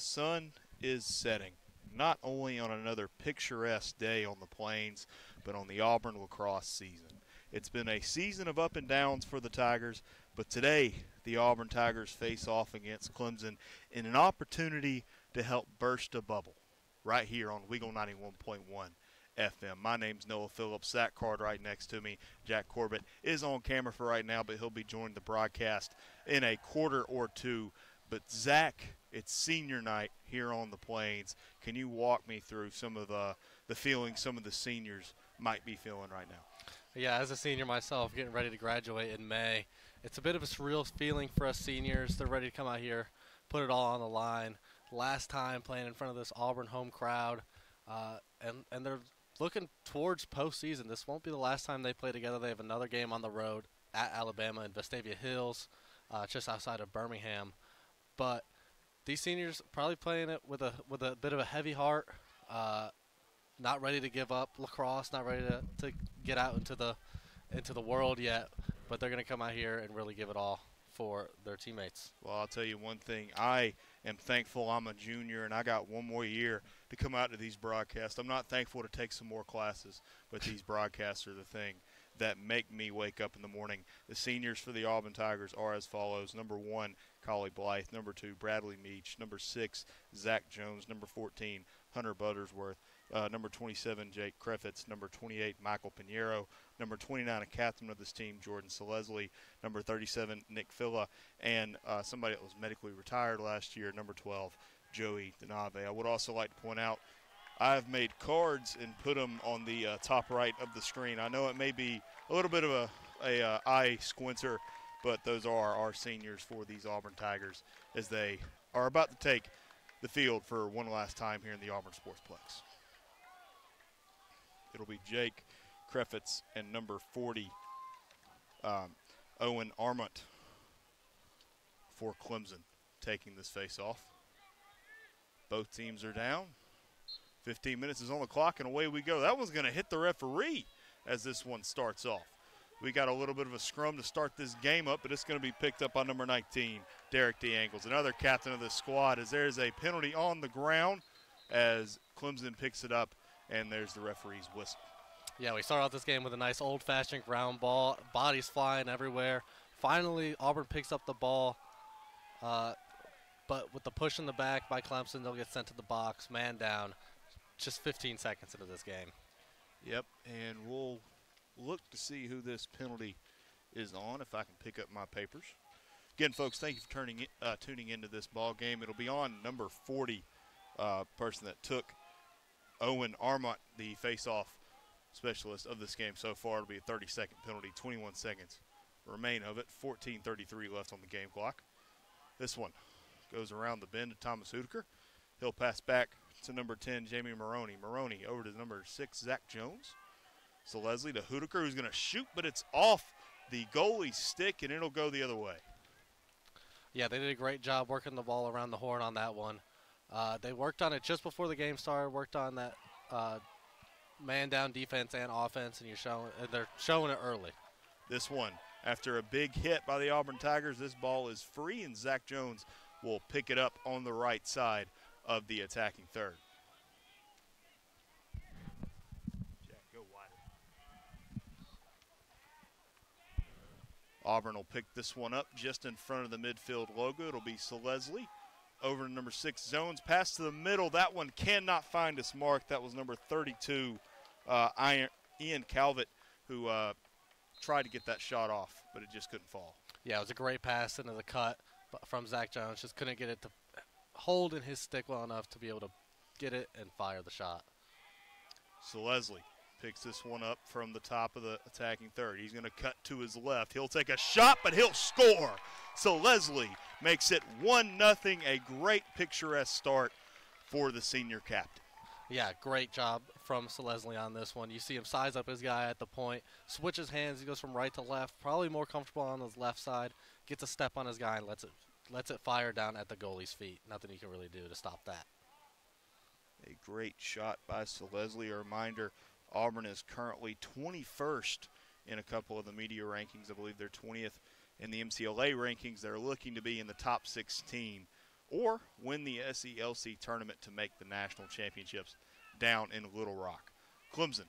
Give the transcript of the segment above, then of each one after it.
sun is setting, not only on another picturesque day on the plains, but on the Auburn lacrosse season. It's been a season of up and downs for the Tigers, but today the Auburn Tigers face off against Clemson in an opportunity to help burst a bubble right here on Weagle 91.1 FM. My name's Noah Phillips. Zach Card right next to me. Jack Corbett is on camera for right now, but he'll be joining the broadcast in a quarter or two. But Zach, it's senior night here on the Plains. Can you walk me through some of the the feelings some of the seniors might be feeling right now? Yeah, as a senior myself, getting ready to graduate in May, it's a bit of a surreal feeling for us seniors. They're ready to come out here, put it all on the line. Last time playing in front of this Auburn home crowd, uh, and and they're looking towards postseason. This won't be the last time they play together. They have another game on the road at Alabama in Vestavia Hills, uh, just outside of Birmingham. But these seniors probably playing it with a with a bit of a heavy heart. Uh, not ready to give up lacrosse, not ready to, to get out into the into the world yet, but they're going to come out here and really give it all for their teammates. Well, I'll tell you one thing. I am thankful I'm a junior and I got one more year to come out to these broadcasts. I'm not thankful to take some more classes, but these broadcasts are the thing that make me wake up in the morning. The seniors for the Auburn Tigers are as follows. Number one, Collie Blythe. Number two, Bradley Meach. Number six, Zach Jones. Number 14, Hunter Buttersworth. Uh, number 27, Jake Crefitz. Number 28, Michael Pinheiro. Number 29, a captain of this team, Jordan Selesli. Number 37, Nick Filla. And uh, somebody that was medically retired last year, number 12, Joey Denave. I would also like to point out I've made cards and put them on the uh, top right of the screen. I know it may be a little bit of a, a uh, eye squinter, but those are our seniors for these Auburn Tigers as they are about to take the field for one last time here in the Auburn Sportsplex. It'll be Jake Crefitz and number 40, um, Owen Armont for Clemson taking this face off. Both teams are down. 15 minutes is on the clock, and away we go. That one's going to hit the referee as this one starts off. We got a little bit of a scrum to start this game up, but it's going to be picked up by number 19, Derek DeAngles, another captain of the squad, as there's a penalty on the ground as Clemson picks it up and there's the referee's whistle. Yeah, we start out this game with a nice old-fashioned ground ball, bodies flying everywhere. Finally, Auburn picks up the ball, uh, but with the push in the back by Clemson, they'll get sent to the box, man down. Just 15 seconds into this game. Yep, and we'll look to see who this penalty is on if I can pick up my papers. Again, folks, thank you for turning uh, tuning into this ball game. It'll be on number 40, uh, person that took Owen Armont, the face-off specialist of this game so far. It'll be a 30-second penalty, 21 seconds remain of it. 14:33 left on the game clock. This one goes around the bend to Thomas Hudeker. He'll pass back to number 10, Jamie Maroney. Maroney over to number six, Zach Jones. Selesli to Hudeker, who's going to shoot, but it's off the goalie's stick, and it'll go the other way. Yeah, they did a great job working the ball around the horn on that one. Uh, they worked on it just before the game started. Worked on that uh, man down defense and offense, and you're showing and they're showing it early. This one, after a big hit by the Auburn Tigers, this ball is free, and Zach Jones will pick it up on the right side of the attacking third. Jack, go wider. Auburn will pick this one up just in front of the midfield logo. It'll be Selesli over to number six zones. Pass to the middle. That one cannot find its mark. That was number 32, uh, Ian Calvert, who uh, tried to get that shot off, but it just couldn't fall. Yeah, it was a great pass into the cut from Zach Jones. Just couldn't get it to hold in his stick well enough to be able to get it and fire the shot. Selesli picks this one up from the top of the attacking third. He's going to cut to his left. He'll take a shot, but he'll score. Selesli makes it 1 nothing. a great picturesque start for the senior captain. Yeah, great job from Leslie on this one. You see him size up his guy at the point, switches hands, he goes from right to left, probably more comfortable on his left side, gets a step on his guy and lets it lets it fire down at the goalie's feet. Nothing you can really do to stop that. A great shot by Leslie. A reminder, Auburn is currently 21st in a couple of the media rankings. I believe they're 20th in the MCLA rankings. They're looking to be in the top 16 or win the SELC tournament to make the national championships down in Little Rock. Clemson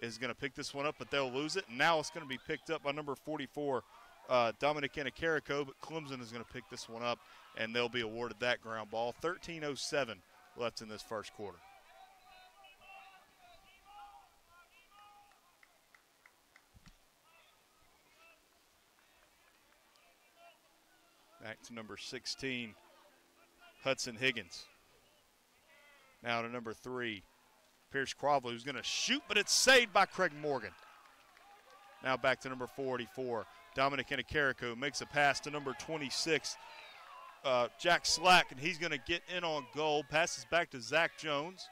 is going to pick this one up, but they'll lose it. Now it's going to be picked up by number 44, uh, Dominic Anacarico, but Clemson is going to pick this one up, and they'll be awarded that ground ball. 13.07 left in this first quarter. Back to number 16, Hudson Higgins. Now to number three, Pierce Crawley, who's going to shoot, but it's saved by Craig Morgan. Now back to number 44, Dominic Inacarico makes a pass to number 26, uh, Jack Slack, and he's going to get in on goal. Passes back to Zach Jones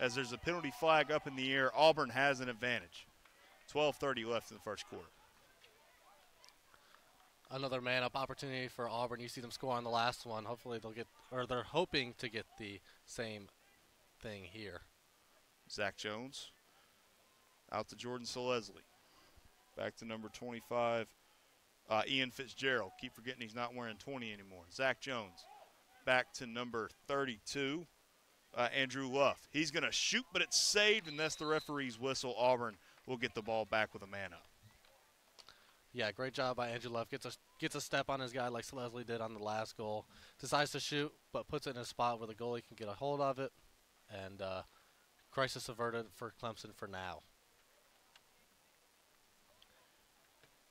as there's a penalty flag up in the air. Auburn has an advantage. 12:30 left in the first quarter. Another man up opportunity for Auburn. You see them score on the last one. Hopefully they'll get, or they're hoping to get the same thing here. Zach Jones out to Jordan Selesli. Back to number 25, uh, Ian Fitzgerald. Keep forgetting he's not wearing 20 anymore. Zach Jones. Back to number 32, uh, Andrew Luff. He's going to shoot, but it's saved, and that's the referee's whistle. Auburn will get the ball back with a man up. Yeah, great job by Andrew Luff. Gets a gets a step on his guy like Leslie did on the last goal. Decides to shoot, but puts it in a spot where the goalie can get a hold of it, and uh, crisis averted for Clemson for now.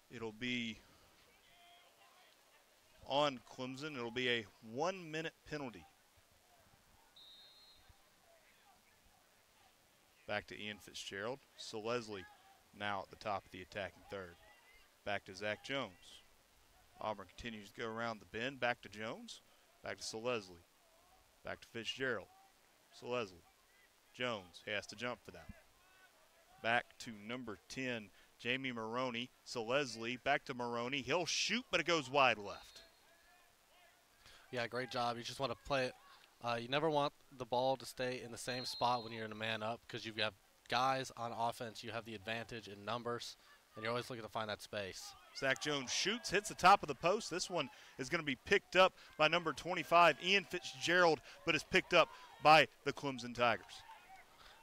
It'll be on Clemson. It'll be a one-minute penalty. Back to Ian Fitzgerald. Selesli now at the top of the attacking third. Back to Zach Jones. Auburn continues to go around the bend. Back to Jones. Back to Selesli. Back to Fitzgerald. Selesli. Jones. He has to jump for that. Back to number 10, Jamie Maroney. Selesli. Back to Maroney. He'll shoot, but it goes wide left. Yeah, great job. You just want to play it. Uh, you never want the ball to stay in the same spot when you're in a man up because you have got guys on offense. You have the advantage in numbers, and you're always looking to find that space. Zach Jones shoots, hits the top of the post. This one is going to be picked up by number 25, Ian Fitzgerald, but is picked up by the Clemson Tigers.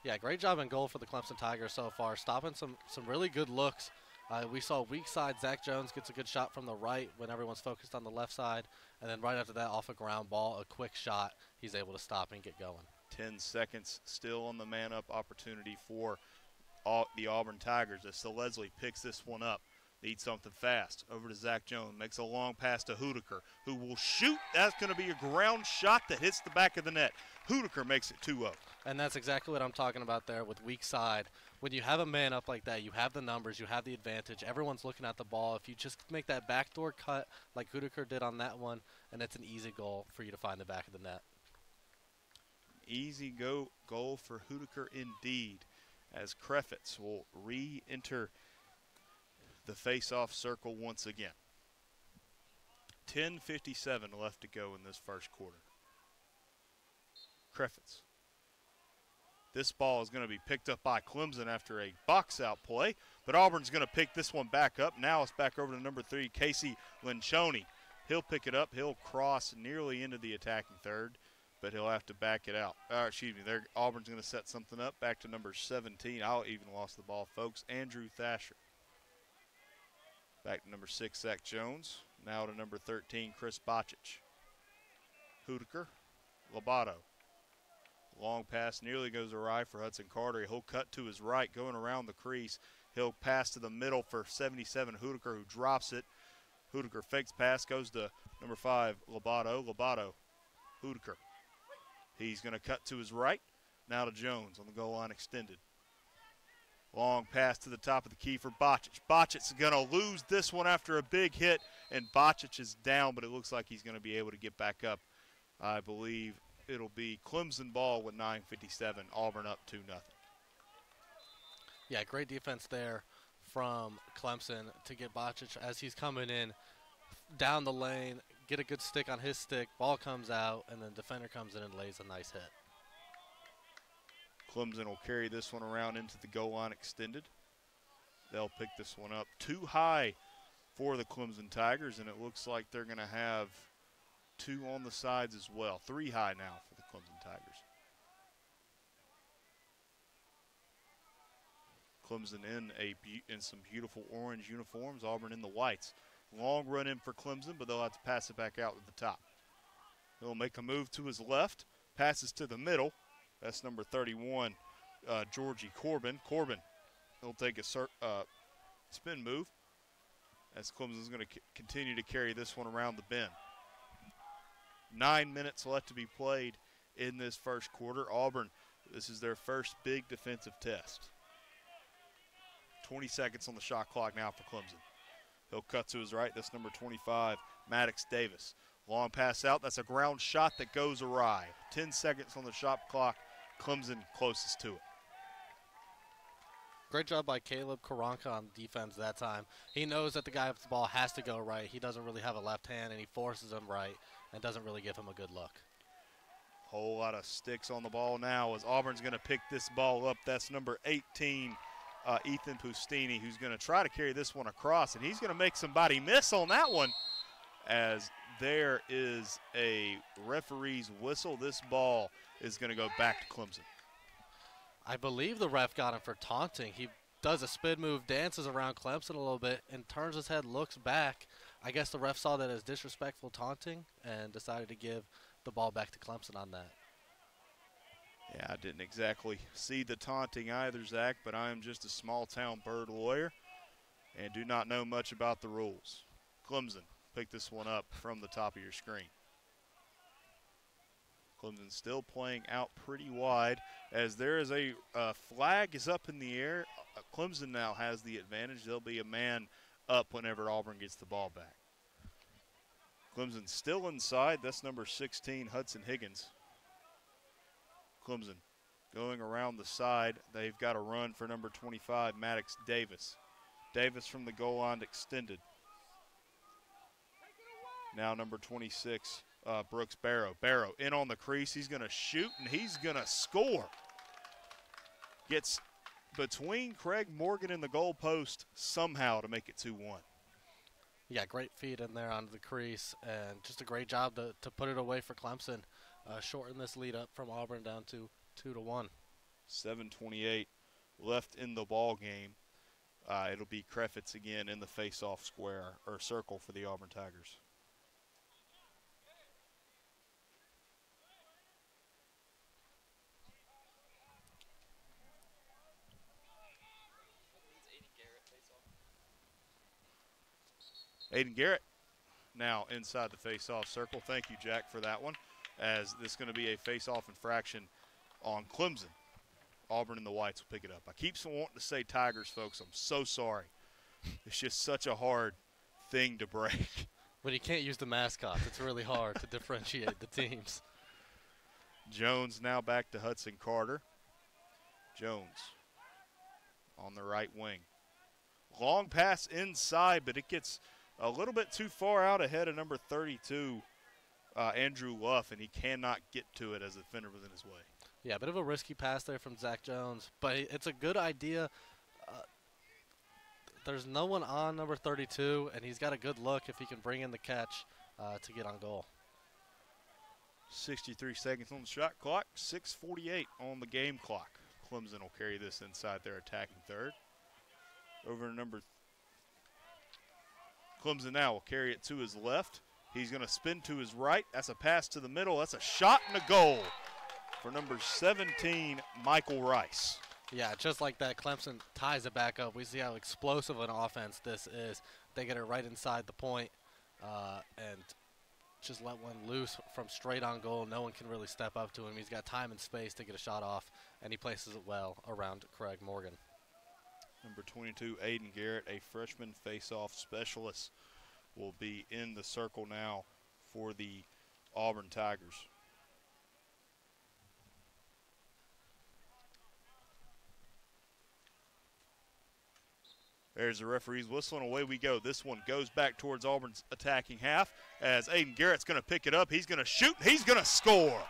Yeah, great job in goal for the Clemson Tigers so far, stopping some some really good looks. Uh, we saw weak side Zach Jones gets a good shot from the right when everyone's focused on the left side, and then right after that, off a ground ball, a quick shot, he's able to stop and get going. 10 seconds still on the man up opportunity for the Auburn Tigers as Leslie picks this one up. Needs something fast. Over to Zach Jones. Makes a long pass to Hudaker, who will shoot. That's going to be a ground shot that hits the back of the net. Hudaker makes it 2 0. And that's exactly what I'm talking about there with weak side. When you have a man up like that, you have the numbers, you have the advantage. Everyone's looking at the ball. If you just make that backdoor cut like Hudaker did on that one, and it's an easy goal for you to find the back of the net. Easy go goal for Hudaker indeed, as Krefetz will re-enter the face-off circle once again. 10.57 left to go in this first quarter. Krefetz. This ball is going to be picked up by Clemson after a box-out play, but Auburn's going to pick this one back up. Now it's back over to number three, Casey Linchoni. He'll pick it up. He'll cross nearly into the attacking third, but he'll have to back it out. Uh, excuse me. There, Auburn's going to set something up. Back to number 17. I'll even lost the ball, folks. Andrew Thatcher. Back to number six, Zach Jones. Now to number 13, Chris Bocic. Hudaker, Lobato. Long pass nearly goes awry for Hudson Carter. He'll cut to his right, going around the crease. He'll pass to the middle for 77, Hudaker, who drops it. Hudaker fakes pass, goes to number five, Lobato. Lobato, Hudaker. He's going to cut to his right. Now to Jones on the goal line extended. Long pass to the top of the key for Bocic. Bocic's going to lose this one after a big hit, and Bocic is down, but it looks like he's going to be able to get back up. I believe it'll be Clemson ball with 9.57, Auburn up 2 nothing. Yeah, great defense there from Clemson to get Bocic as he's coming in down the lane, get a good stick on his stick, ball comes out, and then defender comes in and lays a nice hit. Clemson will carry this one around into the goal line extended. They'll pick this one up too high for the Clemson Tigers, and it looks like they're going to have two on the sides as well. Three high now for the Clemson Tigers. Clemson in a in some beautiful orange uniforms. Auburn in the whites. Long run in for Clemson, but they'll have to pass it back out at the top. He'll make a move to his left, passes to the middle. That's number 31, uh, Georgie Corbin. Corbin, he'll take a uh, spin move as Clemson's going to continue to carry this one around the bend. Nine minutes left to be played in this first quarter. Auburn, this is their first big defensive test. 20 seconds on the shot clock now for Clemson. He'll cut to his right. That's number 25, Maddox Davis. Long pass out. That's a ground shot that goes awry. 10 seconds on the shot clock. Clemson closest to it. Great job by Caleb Karanka on defense that time. He knows that the guy with the ball has to go right. He doesn't really have a left hand, and he forces him right and doesn't really give him a good look. Whole lot of sticks on the ball now as Auburn's going to pick this ball up. That's number 18, uh, Ethan Pustini, who's going to try to carry this one across, and he's going to make somebody miss on that one as there is a referee's whistle. This ball is going to go back to Clemson. I believe the ref got him for taunting. He does a spin move, dances around Clemson a little bit, and turns his head, looks back. I guess the ref saw that as disrespectful taunting and decided to give the ball back to Clemson on that. Yeah, I didn't exactly see the taunting either, Zach, but I am just a small town bird lawyer and do not know much about the rules. Clemson, pick this one up from the top of your screen. Clemson still playing out pretty wide as there is a uh, flag is up in the air. Uh, Clemson now has the advantage. There'll be a man up whenever Auburn gets the ball back. Clemson still inside. That's number 16, Hudson Higgins. Clemson going around the side. They've got a run for number 25, Maddox Davis. Davis from the goal line extended. Now number 26, uh, Brooks Barrow. Barrow in on the crease. He's going to shoot and he's going to score. Gets between Craig Morgan and the goalpost somehow to make it 2 1. Yeah, great feed in there onto the crease, and just a great job to, to put it away for Clemson. Uh, shorten this lead up from Auburn down to 2 to 1. 7.28 left in the ball game. Uh, it'll be Krefitz again in the face-off square or circle for the Auburn Tigers. Aiden Garrett now inside the face-off circle. Thank you, Jack, for that one, as this is going to be a face-off infraction on Clemson. Auburn and the Whites will pick it up. I keep wanting to say Tigers, folks. I'm so sorry. It's just such a hard thing to break. But you can't use the mascots. It's really hard to differentiate the teams. Jones now back to Hudson Carter. Jones on the right wing. Long pass inside, but it gets – a little bit too far out ahead of number 32, uh, Andrew Luff, and he cannot get to it as the defender was in his way. Yeah, a bit of a risky pass there from Zach Jones, but it's a good idea. Uh, there's no one on number 32, and he's got a good look if he can bring in the catch uh, to get on goal. 63 seconds on the shot clock, 6:48 on the game clock. Clemson will carry this inside their attacking third. Over to number Clemson now will carry it to his left. He's going to spin to his right. That's a pass to the middle. That's a shot and a goal for number 17, Michael Rice. Yeah, just like that, Clemson ties it back up. We see how explosive an offense this is. They get it right inside the point, uh, and just let one loose from straight on goal. No one can really step up to him. He's got time and space to get a shot off, and he places it well around Craig Morgan. Number 22, Aiden Garrett, a freshman face-off specialist, will be in the circle now for the Auburn Tigers. There's the referee's whistle, and away we go. This one goes back towards Auburn's attacking half as Aiden Garrett's going to pick it up. He's going to shoot, he's going to score.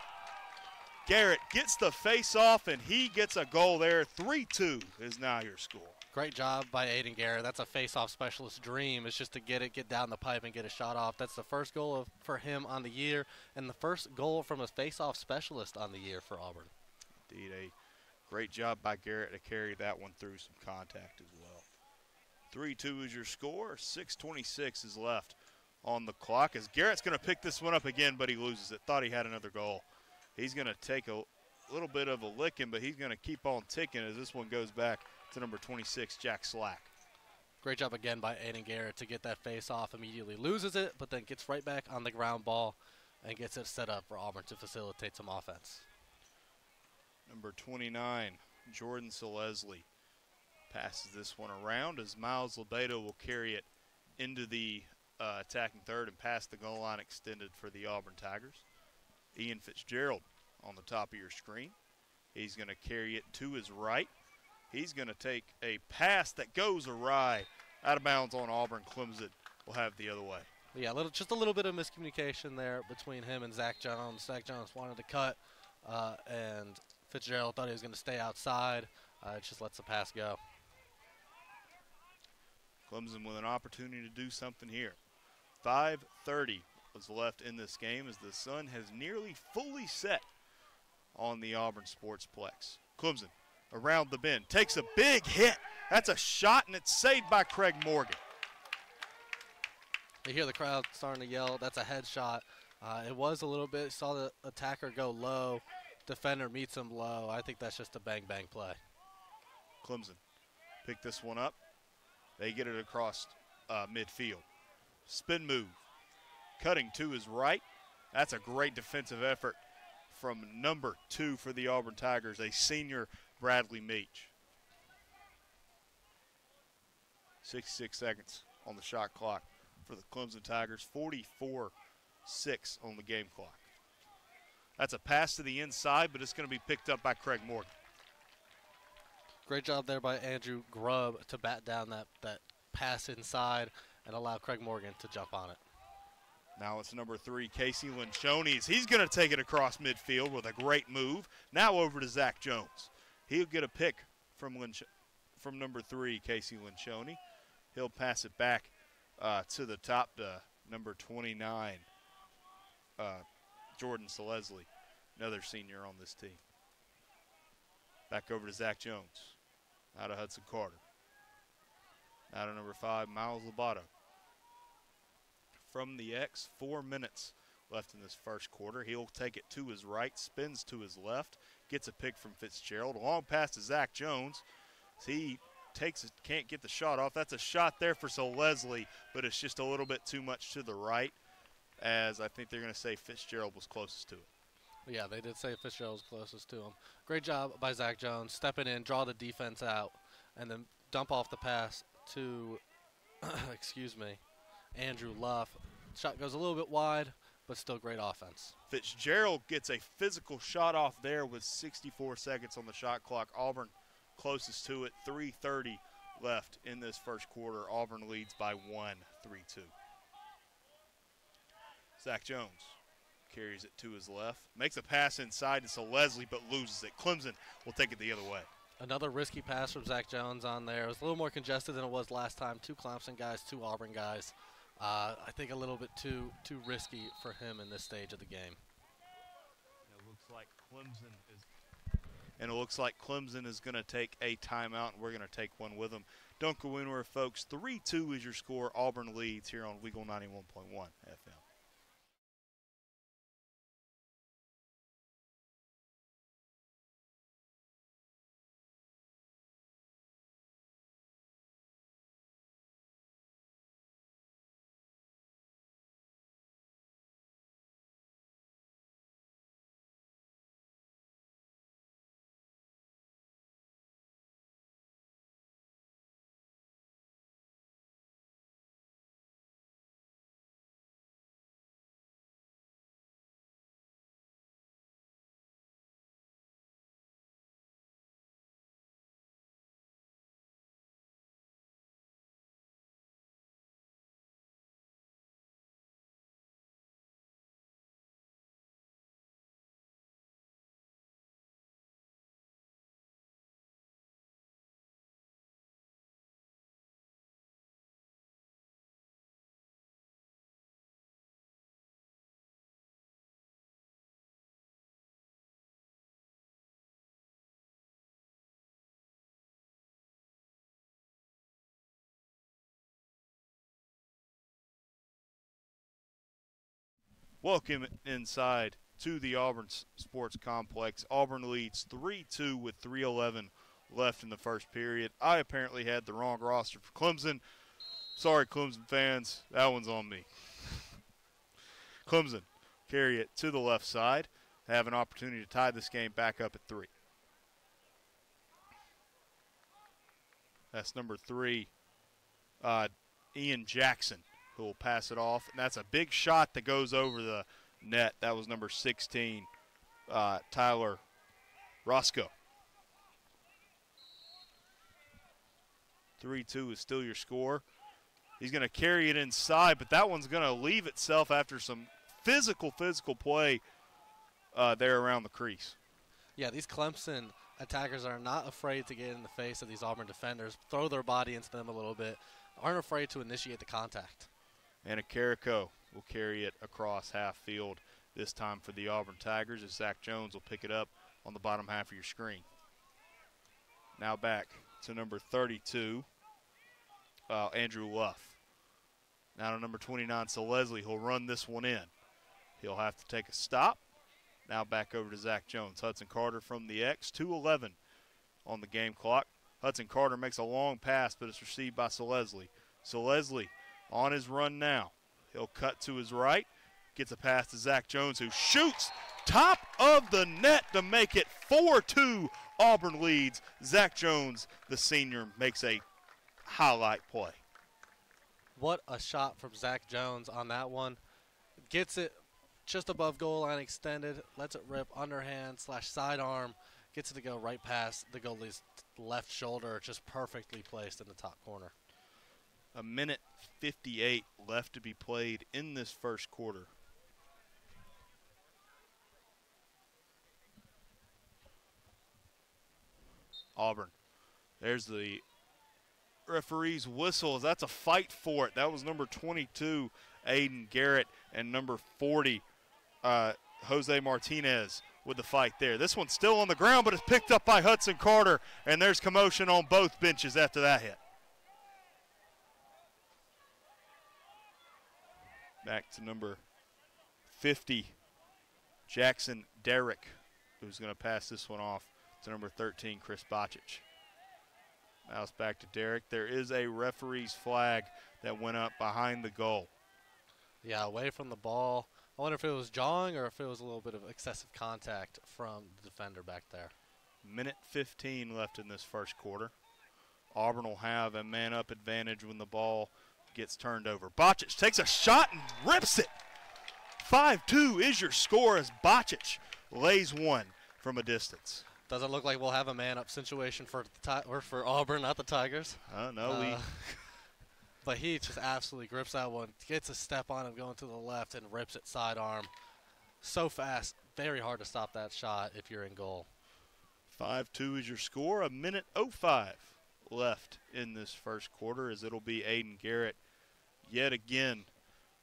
Garrett gets the face off, and he gets a goal there. 3 2 is now your score. Great job by Aiden Garrett. That's a face-off specialist dream. It's just to get it, get down the pipe, and get a shot off. That's the first goal of, for him on the year, and the first goal from a face-off specialist on the year for Auburn. Indeed, a great job by Garrett to carry that one through some contact as well. 3-2 is your score. 6:26 is left on the clock. As Garrett's going to pick this one up again, but he loses it. Thought he had another goal. He's going to take a little bit of a licking, but he's going to keep on ticking as this one goes back to number 26, Jack Slack. Great job again by Aiden Garrett to get that face off. Immediately loses it, but then gets right back on the ground ball and gets it set up for Auburn to facilitate some offense. Number 29, Jordan Selesli passes this one around as Miles Lobato will carry it into the uh, attacking third and past the goal line extended for the Auburn Tigers. Ian Fitzgerald on the top of your screen. He's going to carry it to his right He's going to take a pass that goes awry, out of bounds on Auburn. Clemson will have the other way. Yeah, a little, just a little bit of miscommunication there between him and Zach Jones. Zach Jones wanted to cut, uh, and Fitzgerald thought he was going to stay outside. Uh, just lets the pass go. Clemson with an opportunity to do something here. 5:30 was left in this game as the sun has nearly fully set on the Auburn Sportsplex. Clemson around the bend. Takes a big hit. That's a shot, and it's saved by Craig Morgan. You hear the crowd starting to yell, that's a headshot. Uh, it was a little bit, saw the attacker go low. Defender meets him low. I think that's just a bang bang play. Clemson pick this one up. They get it across uh, midfield. Spin move. Cutting to his right. That's a great defensive effort from number two for the Auburn Tigers, a senior Bradley Meach. 66 seconds on the shot clock for the Clemson Tigers, 44 6 on the game clock. That's a pass to the inside, but it's going to be picked up by Craig Morgan. Great job there by Andrew Grubb to bat down that, that pass inside and allow Craig Morgan to jump on it. Now it's number three, Casey Lencioni. He's going to take it across midfield with a great move. Now over to Zach Jones. He'll get a pick from Lynch, from number three, Casey Lencioni. He'll pass it back uh, to the top to number 29, uh, Jordan Selesli, another senior on this team. Back over to Zach Jones, out of Hudson Carter. Out of number five, Miles Lobato. From the X, four minutes left in this first quarter. He'll take it to his right, spins to his left, gets a pick from Fitzgerald. Long pass to Zach Jones. He takes it, can't get the shot off. That's a shot there for Selesli, but it's just a little bit too much to the right, as I think they're going to say Fitzgerald was closest to it. Yeah, they did say Fitzgerald was closest to him. Great job by Zach Jones, stepping in, draw the defense out, and then dump off the pass to, excuse me, Andrew Luff. Shot goes a little bit wide, but still great offense. Fitzgerald gets a physical shot off there with 64 seconds on the shot clock. Auburn closest to it, 3.30 left in this first quarter. Auburn leads by one, 3 2. Zach Jones carries it to his left, makes a pass inside to Leslie, but loses it. Clemson will take it the other way. Another risky pass from Zach Jones on there. It was a little more congested than it was last time. Two Clemson guys, two Auburn guys. Uh, I think a little bit too too risky for him in this stage of the game. It looks like Clemson is, and it looks like Clemson is going to take a timeout, and we're going to take one with them. Go anywhere, folks. Three-two is your score. Auburn leads here on WEGL 91.1 FM. Welcome inside to the Auburn Sports Complex. Auburn leads 3 2 with 3.11 left in the first period. I apparently had the wrong roster for Clemson. Sorry, Clemson fans. That one's on me. Clemson carry it to the left side, have an opportunity to tie this game back up at three. That's number three, uh, Ian Jackson, who will pass it off. And that's a big shot that goes over the net. That was number 16, uh, Tyler Roscoe. 3 2 is still your score. He's going to carry it inside, but that one's going to leave itself after some physical, physical play uh, there around the crease. Yeah, these Clemson attackers are not afraid to get in the face of these Auburn defenders, throw their body into them a little bit, aren't afraid to initiate the contact. And a Carrico will carry it across half field this time for the Auburn Tigers as Zach Jones will pick it up on the bottom half of your screen. Now back to number 32, uh, Andrew Luff. Now to number 29, Selesli. He'll run this one in. He'll have to take a stop. Now back over to Zach Jones. Hudson Carter from the X, 211 on the game clock. Hudson Carter makes a long pass, but it's received by Leslie. Selesli on his run now. He'll cut to his right, gets a pass to Zach Jones, who shoots top of the net to make it 4 2 Auburn leads. Zach Jones, the senior, makes a highlight play. What a shot from Zach Jones on that one. Gets it just above goal line extended, lets it rip underhand slash sidearm, gets it to go right past the goalie's left shoulder, just perfectly placed in the top corner. A minute 58 left to be played in this first quarter. Auburn. There's the referee's whistle. That's a fight for it. That was number 22, Aiden Garrett, and number 40, uh, Jose Martinez with the fight there. This one's still on the ground, but it's picked up by Hudson Carter, and there's commotion on both benches after that hit. Back to number 50, Jackson Derrick, who's going to pass this one off to number 13, Chris Bocic. Mouse back to Derrick. There is a referee's flag that went up behind the goal. Yeah, away from the ball. I wonder if it was jawing or if it was a little bit of excessive contact from the defender back there. Minute 15 left in this first quarter. Auburn will have a man up advantage when the ball gets turned over. Bocic takes a shot and rips it. 5 2 is your score as Bocic lays one from a distance. Doesn't look like we'll have a man up situation for or for Auburn, not the Tigers. Uh, no, uh, we. but he just absolutely grips that one, gets a step on him going to the left, and rips it sidearm. So fast, very hard to stop that shot if you're in goal. 5 2 is your score. A minute 05 left in this first quarter as it'll be Aiden Garrett yet again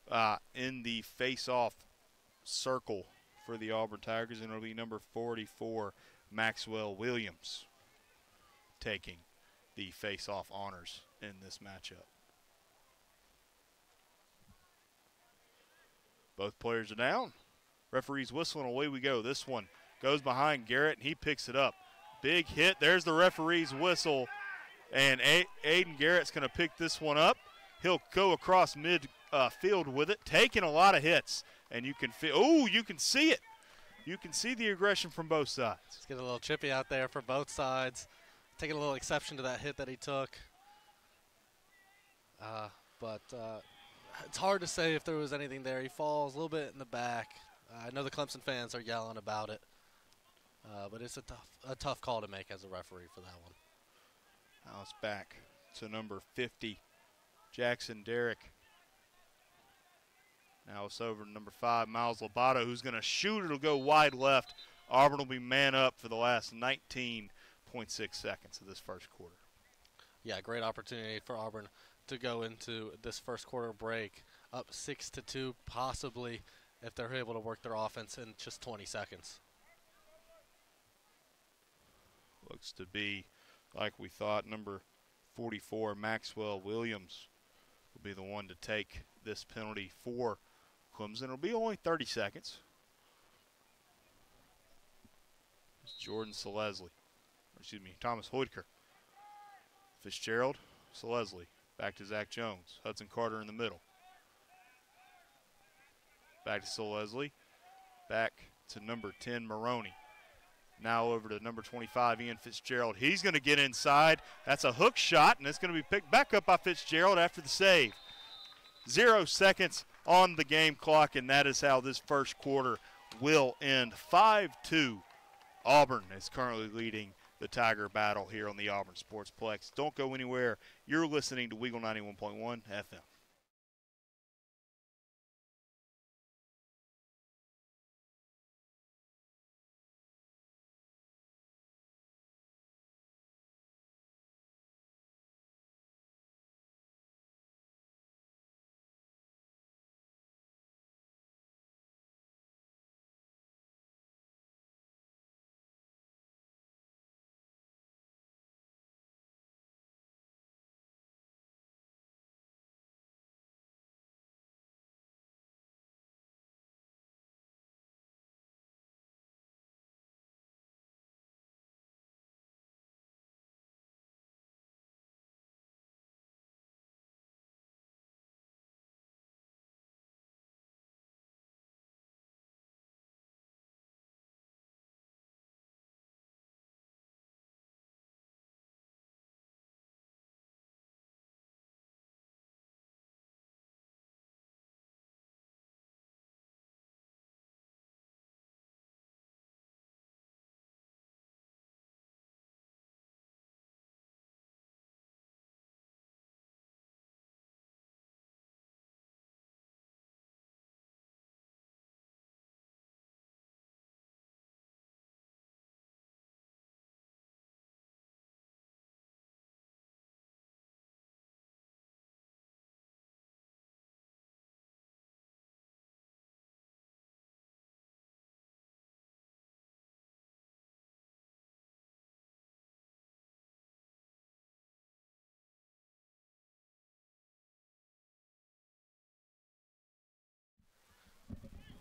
uh, in the face off circle for the Auburn Tigers, and it'll be number 44, Maxwell Williams taking the face-off honors in this matchup. Both players are down. Referee's whistling, away we go. This one goes behind Garrett, and he picks it up. Big hit. There's the referee's whistle, and Aiden Garrett's going to pick this one up. He'll go across mid uh, field with it, taking a lot of hits, and you can feel. Oh, you can see it you can see the aggression from both sides. Let's get a little chippy out there for both sides. Taking a little exception to that hit that he took. Uh, but uh, it's hard to say if there was anything there. He falls a little bit in the back. Uh, I know the Clemson fans are yelling about it. Uh, but it's a tough, a tough call to make as a referee for that one. Now it's back to number 50, Jackson Derrick. Now it's over to number five, Miles Lobato, who's going to shoot. It'll go wide left. Auburn will be man up for the last 19.6 seconds of this first quarter. Yeah, great opportunity for Auburn to go into this first quarter break up six to two, possibly if they're able to work their offense in just 20 seconds. Looks to be like we thought. Number 44, Maxwell Williams, will be the one to take this penalty for Clemson. It'll be only 30 seconds. It's Jordan Selesli. Excuse me, Thomas Hoidker. Fitzgerald, Selesli. Back to Zach Jones. Hudson Carter in the middle. Back to Selesli. Back to number 10, Maroney. Now over to number 25, Ian Fitzgerald. He's going to get inside. That's a hook shot, and it's going to be picked back up by Fitzgerald after the save. Zero seconds on the game clock, and that is how this first quarter will end. 5 2. Auburn is currently leading the Tiger battle here on the Auburn Sportsplex. Don't go anywhere. You're listening to WEGL 91.1 FM.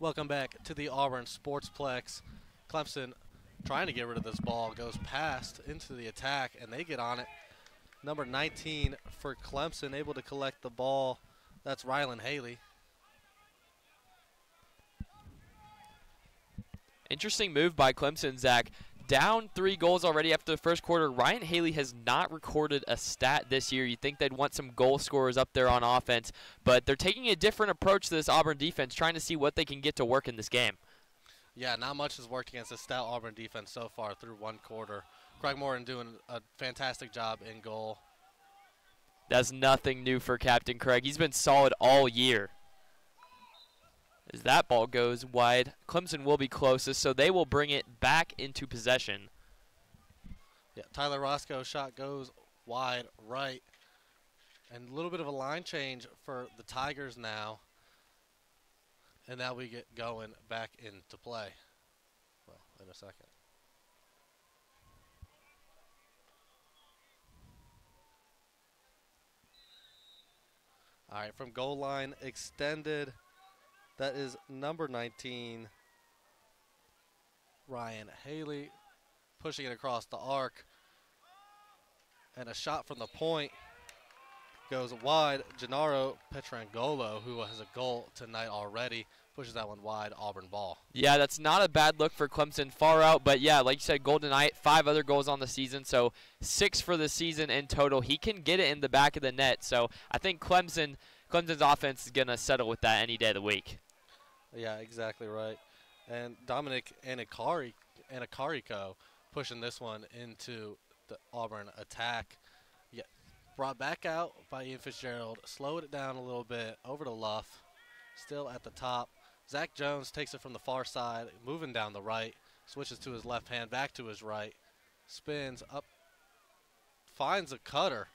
Welcome back to the Auburn Sportsplex. Clemson trying to get rid of this ball goes past into the attack, and they get on it. Number 19 for Clemson, able to collect the ball. That's Rylan Haley. Interesting move by Clemson, Zach down three goals already after the first quarter. Ryan Haley has not recorded a stat this year. You'd think they'd want some goal scorers up there on offense, but they're taking a different approach to this Auburn defense, trying to see what they can get to work in this game. Yeah, not much has worked against the stout Auburn defense so far through one quarter. Craig Morgan doing a fantastic job in goal. That's nothing new for Captain Craig. He's been solid all year as that ball goes wide. Clemson will be closest, so they will bring it back into possession. Yeah, Tyler Roscoe shot goes wide right. And a little bit of a line change for the Tigers now. And now we get going back into play. Well, in a second. All right, from goal line extended. That is number 19, Ryan Haley, pushing it across the arc. And a shot from the point goes wide. Gennaro Pietrangelo, who has a goal tonight already, pushes that one wide. Auburn ball. Yeah, that's not a bad look for Clemson far out. But yeah, like you said, goal tonight, five other goals on the season. So six for the season in total. He can get it in the back of the net. So I think Clemson. Clemson's offense is going to settle with that any day of the week. Yeah, exactly right. And Dominic Anacari, Anacarico pushing this one into the Auburn attack. Yeah, brought back out by Ian Fitzgerald. Slowed it down a little bit over to Luff. Still at the top. Zach Jones takes it from the far side, moving down the right. Switches to his left hand, back to his right. Spins up, finds a cutter,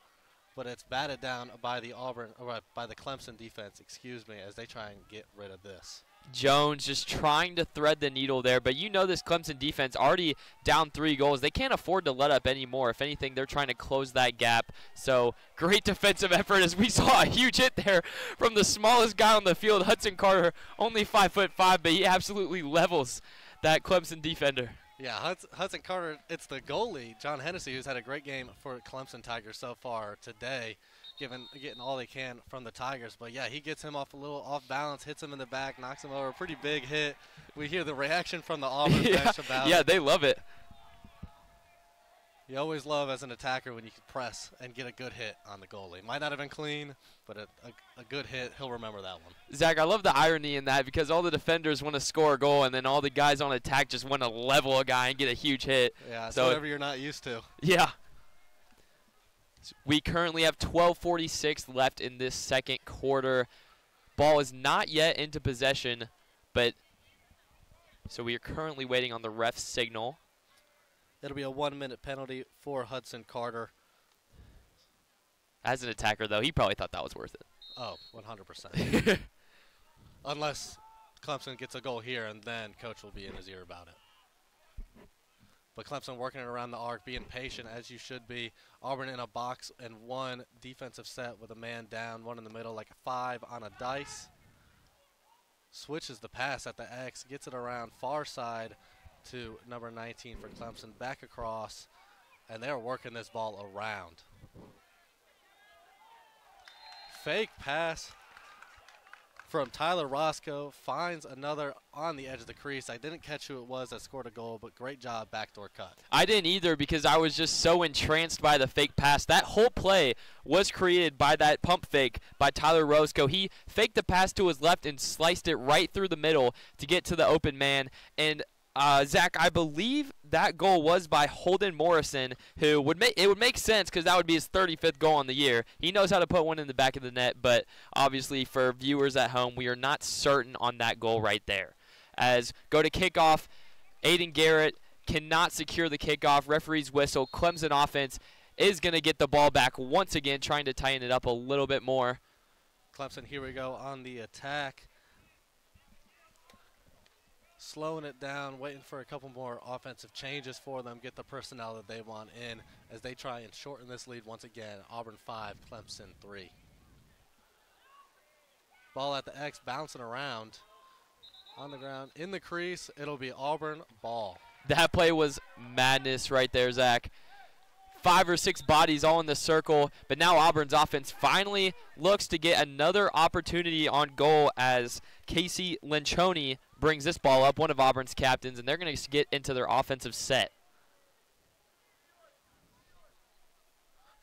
but it's batted down by the Auburn, or by the Clemson defense, excuse me, as they try and get rid of this. Jones just trying to thread the needle there, but you know this Clemson defense already down three goals. They can't afford to let up anymore. If anything, they're trying to close that gap. So great defensive effort as we saw a huge hit there from the smallest guy on the field, Hudson Carter, only five foot five, but he absolutely levels that Clemson defender. Yeah, Hudson, Carter, it's the goalie, John Hennessy, who's had a great game for Clemson Tigers so far today, given getting all they can from the Tigers. But yeah, he gets him off a little off balance, hits him in the back, knocks him over. Pretty big hit. We hear the reaction from the Auburn yeah, bench about yeah, it. they love it. You always love as an attacker when you can press and get a good hit on the goalie. Might not have been clean, but a, a, a good hit, he'll remember that one. Zach, I love the irony in that because all the defenders want to score a goal, and then all the guys on attack just want to level a guy and get a huge hit. Yeah, it's So- whatever you're not used to. Yeah. We currently have 12:46 left in this second quarter. Ball is not yet into possession, but so we are currently waiting on the ref's signal. It'll be a one-minute penalty for Hudson Carter. As an attacker, though, he probably thought that was worth it. Oh, 100%. Unless Clemson gets a goal here, and then coach will be in his ear about it. But Clemson working it around the arc, being patient as you should be. Auburn in a box and one defensive set with a man down, one in the middle, like a five on a dice. Switches the pass at the X, gets it around far side to number 19 for Clemson, back across, and they're working this ball around. Fake pass from Tyler Roscoe finds another on the edge of the crease. I didn't catch who it was that scored a goal, but great job backdoor cut. I didn't either because I was just so entranced by the fake pass. That whole play was created by that pump fake by Tyler Roscoe. He faked the pass to his left and sliced it right through the middle to get to the open man. And uh, Zach, I believe that goal was by Holden Morrison, who would make it would make sense because that would be his 35th goal on the year. He knows how to put one in the back of the net, but obviously for viewers at home, we are not certain on that goal right there. As go to kickoff, Aiden Garrett cannot secure the kickoff. Referee's whistle. Clemson offense is going to get the ball back once again, trying to tighten it up a little bit more. Clemson, here we go on the attack. Slowing it down, waiting for a couple more offensive changes for them, get the personnel that they want in as they try and shorten this lead once again. Auburn 5, Clemson 3. Ball at the X, bouncing around on the ground. In the crease, it'll be Auburn ball. That play was madness right there, Zach. Five or six bodies all in the circle, but now Auburn's offense finally looks to get another opportunity on goal as Casey Lencioni brings this ball up, one of Auburn's captains, and they're going to get into their offensive set.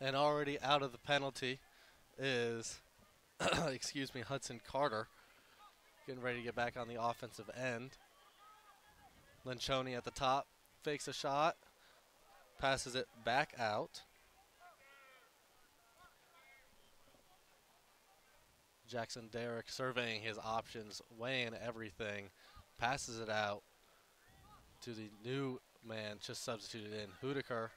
And already out of the penalty is, excuse me, Hudson Carter. Getting ready to get back on the offensive end. Lencioni at the top, fakes a shot, passes it back out. Jackson Derrick surveying his options, weighing everything, passes it out to the new man just substituted in, Hudaker.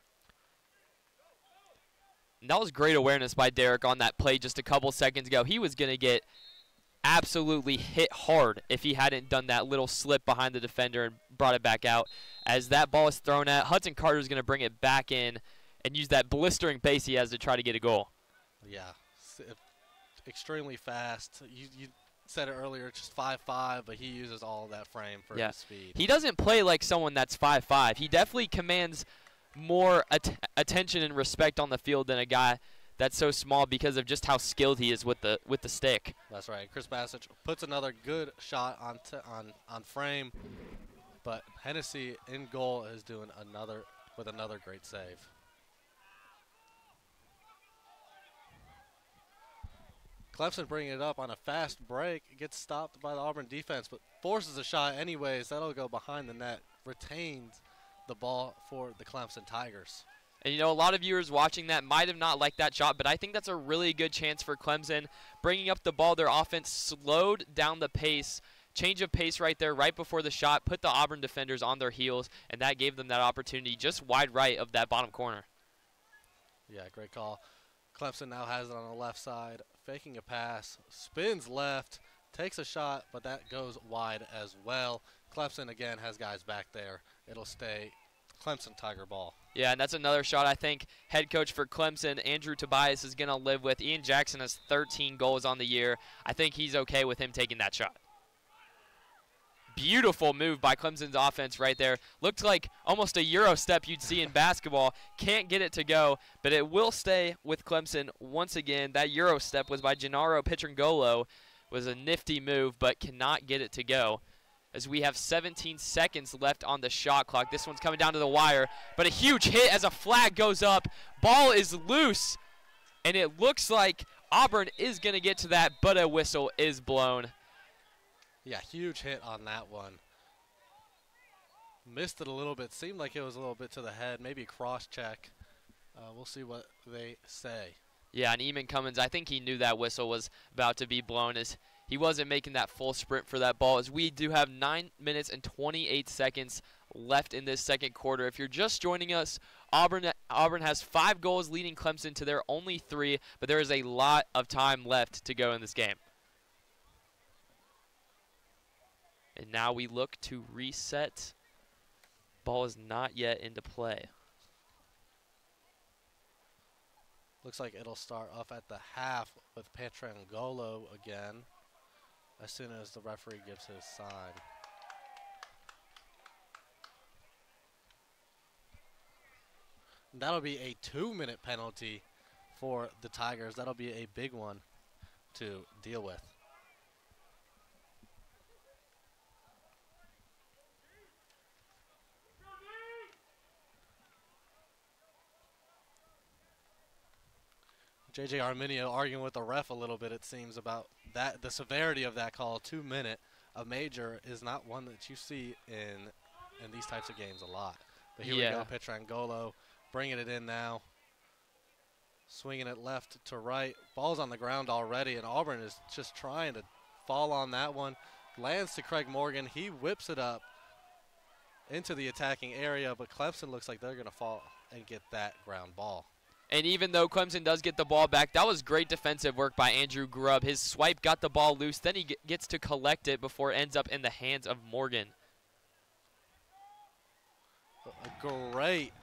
And that was great awareness by Derrick on that play just a couple seconds ago. He was going to get absolutely hit hard if he hadn't done that little slip behind the defender and brought it back out. As that ball is thrown at, Hudson Carter is going to bring it back in and use that blistering pace he has to try to get a goal. Yeah, extremely fast. You, you said it earlier, just five five, but he uses all that frame for Yeah. his speed. He doesn't play like someone that's 5'5". He definitely commands more at- attention and respect on the field than a guy that's so small because of just how skilled he is with the with the stick. That's right. Chris Bassett puts another good shot on t- on on frame, but Hennessy in goal is doing another with another great save. Clemson bringing it up on a fast break, gets stopped by the Auburn defense, but forces a shot anyways. That'll go behind the net, retains the ball for the Clemson Tigers. And you know, a lot of viewers watching that might have not liked that shot, but I think that's a really good chance for Clemson. Bringing up the ball, their offense slowed down the pace. Change of pace right there, right before the shot, put the Auburn defenders on their heels, and that gave them that opportunity just wide right of that bottom corner. Yeah, great call. Clemson now has it on the left side, faking a pass, spins left, takes a shot, but that goes wide as well. Clemson again has guys back there. It'll stay Clemson Tiger ball. Yeah, and that's another shot I think head coach for Clemson, Andrew Tobias, is going to live with. Ian Jackson has 13 goals on the year. I think he's okay with him taking that shot. Beautiful move by Clemson's offense right there. Looked like almost a Euro step you'd see in basketball. Can't get it to go, but it will stay with Clemson once again. That Euro step was by Gennaro Pietrangelo. Was a nifty move, but cannot get it to go as we have 17 seconds left on the shot clock. This one's coming down to the wire, but a huge hit as a flag goes up. Ball is loose, and it looks like Auburn is going to get to that, but a whistle is blown. Yeah, huge hit on that one. Missed it a little bit. Seemed like it was a little bit to the head. Maybe cross check. Uh, we'll see what they say. Yeah, and Eamon Cummins, I think he knew that whistle was about to be blown as he wasn't making that full sprint for that ball as we do have 9 minutes and 28 seconds left in this second quarter. If you're just joining us, Auburn Auburn has 5 goals leading Clemson to their only 3, but there is a lot of time left to go in this game. And now we look to reset. Ball is not yet into play. Looks like it'll start off at the half with Pietrangelo again as soon as the referee gives his sign. That'll be a two-minute penalty for the Tigers. That'll be a big one to deal with. JJ Arminio arguing with the ref a little bit, it seems, about that the severity of that call. Two minute, a major is not one that you see in in these types of games a lot. But here Yeah. we go, Pietrangelo bringing it in now, swinging it left to right. Ball's on the ground already, and Auburn is just trying to fall on that one. Lands to Craig Morgan. He whips it up into the attacking area, but Clemson looks like they're going to fall and get that ground ball. And even though Clemson does get the ball back, that was great defensive work by Andrew Grubb. His swipe got the ball loose, then he gets to collect it before it ends up in the hands of Morgan. A great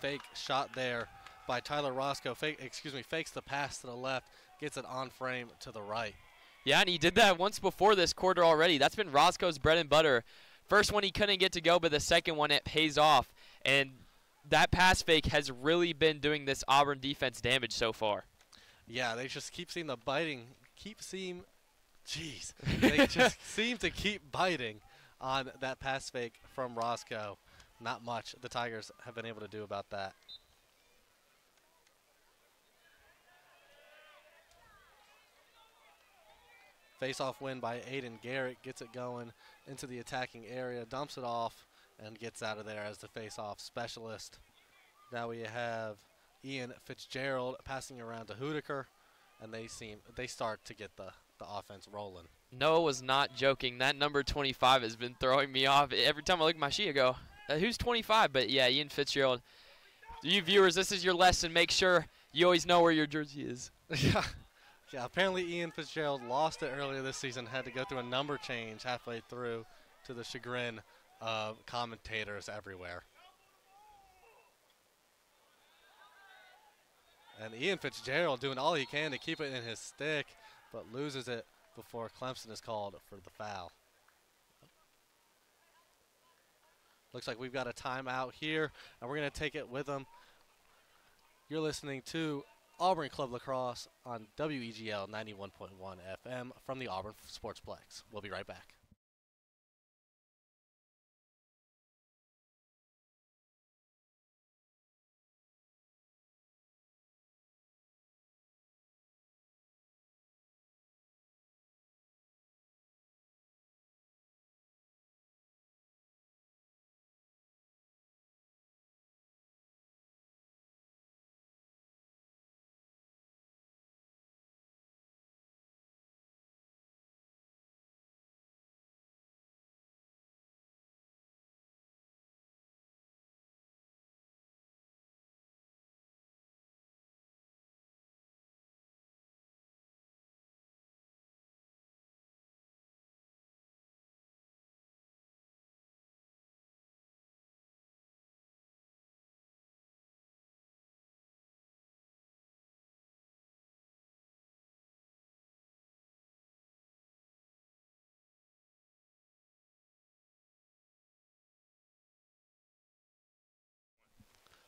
fake shot there by Tyler Roscoe. Fake, excuse me, fakes the pass to the left, gets it on frame to the right. Yeah, and he did that once before this quarter already. That's been Roscoe's bread and butter. First one he couldn't get to go, but the second one it pays off. And that pass fake has really been doing this Auburn defense damage so far. Yeah, they just keep seeing the biting, keep seeing, jeez, they just seem to keep biting on that pass fake from Roscoe. Not much the Tigers have been able to do about that. Face-off win by Aiden Garrett gets it going into the attacking area, dumps it off, and gets out of there as the face-off specialist. Now we have Ian Fitzgerald passing around to Hudiker, and they seem they start to get the the offense rolling. Noah was not joking. That number 25 has been throwing me off. Every time I look at my sheet, I go, uh, who's 25? But yeah, Ian Fitzgerald. You viewers, this is your lesson. Make sure you always know where your jersey is. yeah, yeah. Apparently, Ian Fitzgerald lost it earlier this season. Had to go through a number change halfway through, to the chagrin of commentators everywhere. And Ian Fitzgerald doing all he can to keep it in his stick, but loses it before Clemson is called for the foul. Looks like we've got a timeout here, and we're going to take it with them. You're listening to Auburn Club Lacrosse on WEGL 91.1 FM from the Auburn Sportsplex. We'll be right back.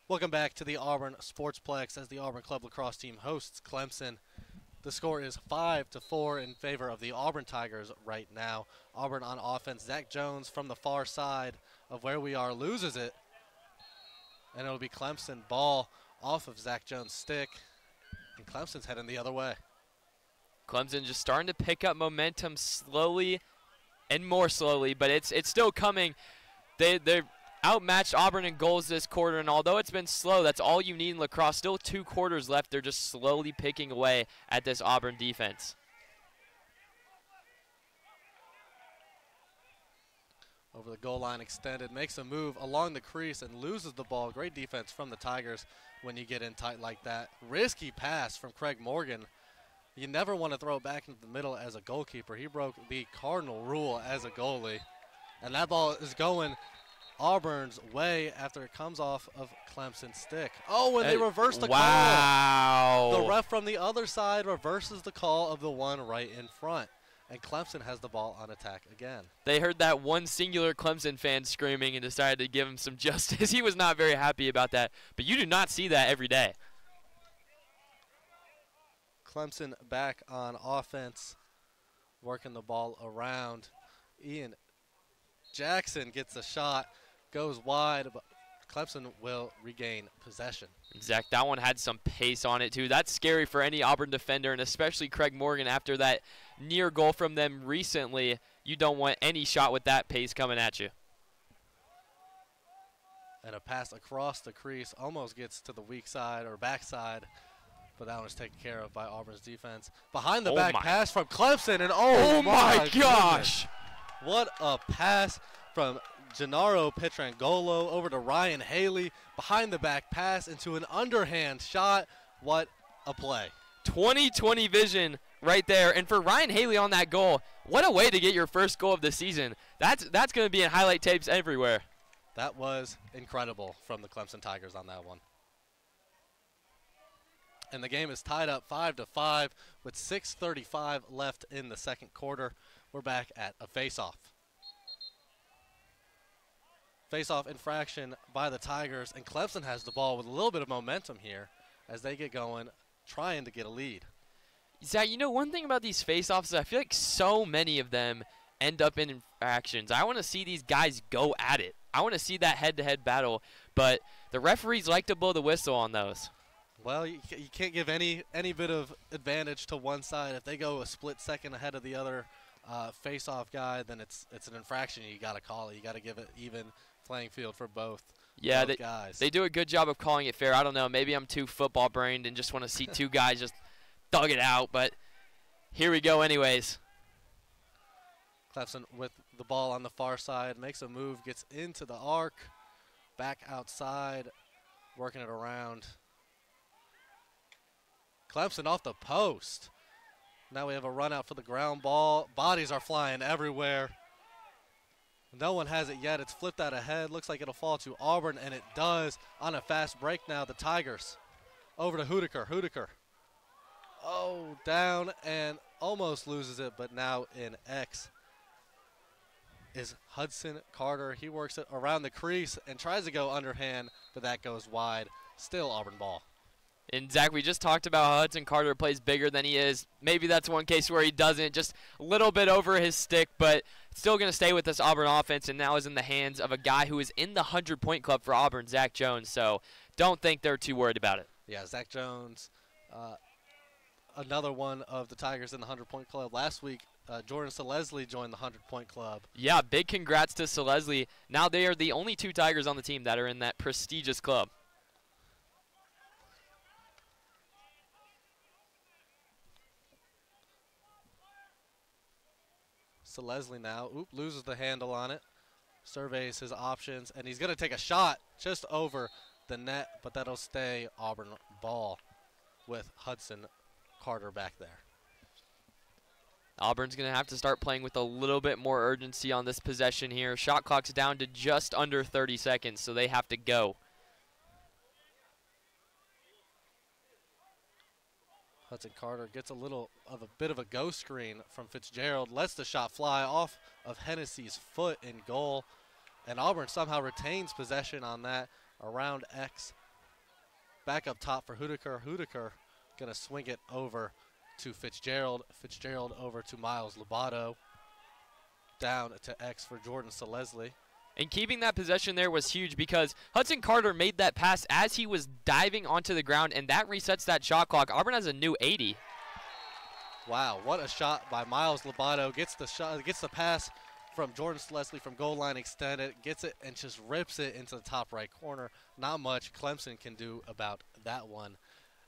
Welcome back to the Auburn Sportsplex as the Auburn Club lacrosse team hosts Clemson. The score is five to four in favor of the Auburn Tigers right now. Auburn on offense. Zach Jones from the far side of where we are loses it, and it'll be Clemson ball off of Zach Jones' stick, and Clemson's heading the other way. Clemson just starting to pick up momentum slowly and more slowly, but it's it's still coming. They they're outmatched Auburn in goals this quarter, and although it's been slow, that's all you need in lacrosse. Still two quarters left. They're just slowly picking away at this Auburn defense. Over the goal line extended, makes a move along the crease and loses the ball. Great defense from the Tigers when you get in tight like that. Risky pass from Craig Morgan. You never want to throw it back into the middle as a goalkeeper. He broke the cardinal rule as a goalie. And that ball is going Auburn's way after it comes off of Clemson's stick. Oh, and they reverse the call. wow. call. The ref from the other side reverses the call of the one right in front. And Clemson has the ball on attack again. They heard that one singular Clemson fan screaming and decided to give him some justice. he was not very happy about that, but you do not see that every day. Clemson back on offense, working the ball around. Ian Jackson gets a shot, goes wide, but Clemson will regain possession. Zach, that one had some pace on it too. That's scary for any Auburn defender, and especially Craig Morgan after that near goal from them recently. You don't want any shot with that pace coming at you. And a pass across the crease almost gets to the weak side or backside, but that one was taken care of by Auburn's defense. Behind the Oh back my- pass from Clemson, and oh, Oh, my goodness. gosh! What a pass from Gennaro Pietrangelo over to Ryan Haley. Behind the back pass into an underhand shot. What a play. 2020 vision right there. And for Ryan Haley on that goal, what a way to get your first goal of the season. That's that's going to be in highlight tapes everywhere. That was incredible from the Clemson Tigers on that one. And the game is tied up 5 to 5 with 6:35 left in the second quarter. We're back at a face-off. Face-off infraction by the Tigers and Clemson has the ball with a little bit of momentum here as they get going trying to get a lead. Zach, you know one thing about these face-offs is I feel like so many of them end up in infractions. I want to see these guys go at it. I want to see that head-to-head battle, but the referees like to blow the whistle on those. Well, you, you can't give any any bit of advantage to one side. If they go a split second ahead of the other uh, face-off guy, then it's it's an infraction. You got to call it. You got to give it even playing field for both. Yeah, both they, guys. they do a good job of calling it fair. I don't know. Maybe I'm too football brained and just want to see two guys just thug it out. But here we go, anyways. Clemson with the ball on the far side makes a move, gets into the arc, back outside, working it around. Clemson off the post. Now we have a run out for the ground ball. Bodies are flying everywhere. No one has it yet. It's flipped out ahead. Looks like it'll fall to Auburn, and it does on a fast break now. The Tigers over to Hudaker. Hudaker. Oh, down and almost loses it, but now in X is Hudson Carter. He works it around the crease and tries to go underhand, but that goes wide. Still Auburn ball. And Zach, we just talked about how Hudson Carter plays bigger than he is. Maybe that's one case where he doesn't, just a little bit over his stick, but still going to stay with this Auburn offense, and now is in the hands of a guy who is in the 100 point club for Auburn, Zach Jones. So don't think they're too worried about it. Yeah, Zach Jones, uh, another one of the Tigers in the 100 point club. Last week, uh, Jordan Selesli joined the 100 point club. Yeah, big congrats to Selesli. Now they are the only two Tigers on the team that are in that prestigious club. Selesli now, oop, loses the handle on it, surveys his options, and he's going to take a shot just over the net, but that'll stay Auburn ball with Hudson Carter back there. Auburn's going to have to start playing with a little bit more urgency on this possession here. Shot clock's down to just under 30 seconds, so they have to go. Hudson Carter gets a little of a bit of a go screen from Fitzgerald, lets the shot fly off of Hennessy's foot in goal, and Auburn somehow retains possession on that around X back up top for Hudaker. Hudaker going to swing it over to Fitzgerald. Fitzgerald over to Miles Lobato. Down to X for Jordan Selesli. And keeping that possession there was huge because Hudson Carter made that pass as he was diving onto the ground, and that resets that shot clock. Auburn has a new 80. Wow, what a shot by Miles Lobato. Gets the shot, gets the pass from Jordan Selesli from goal line extended, gets it and just rips it into the top right corner. Not much Clemson can do about that one.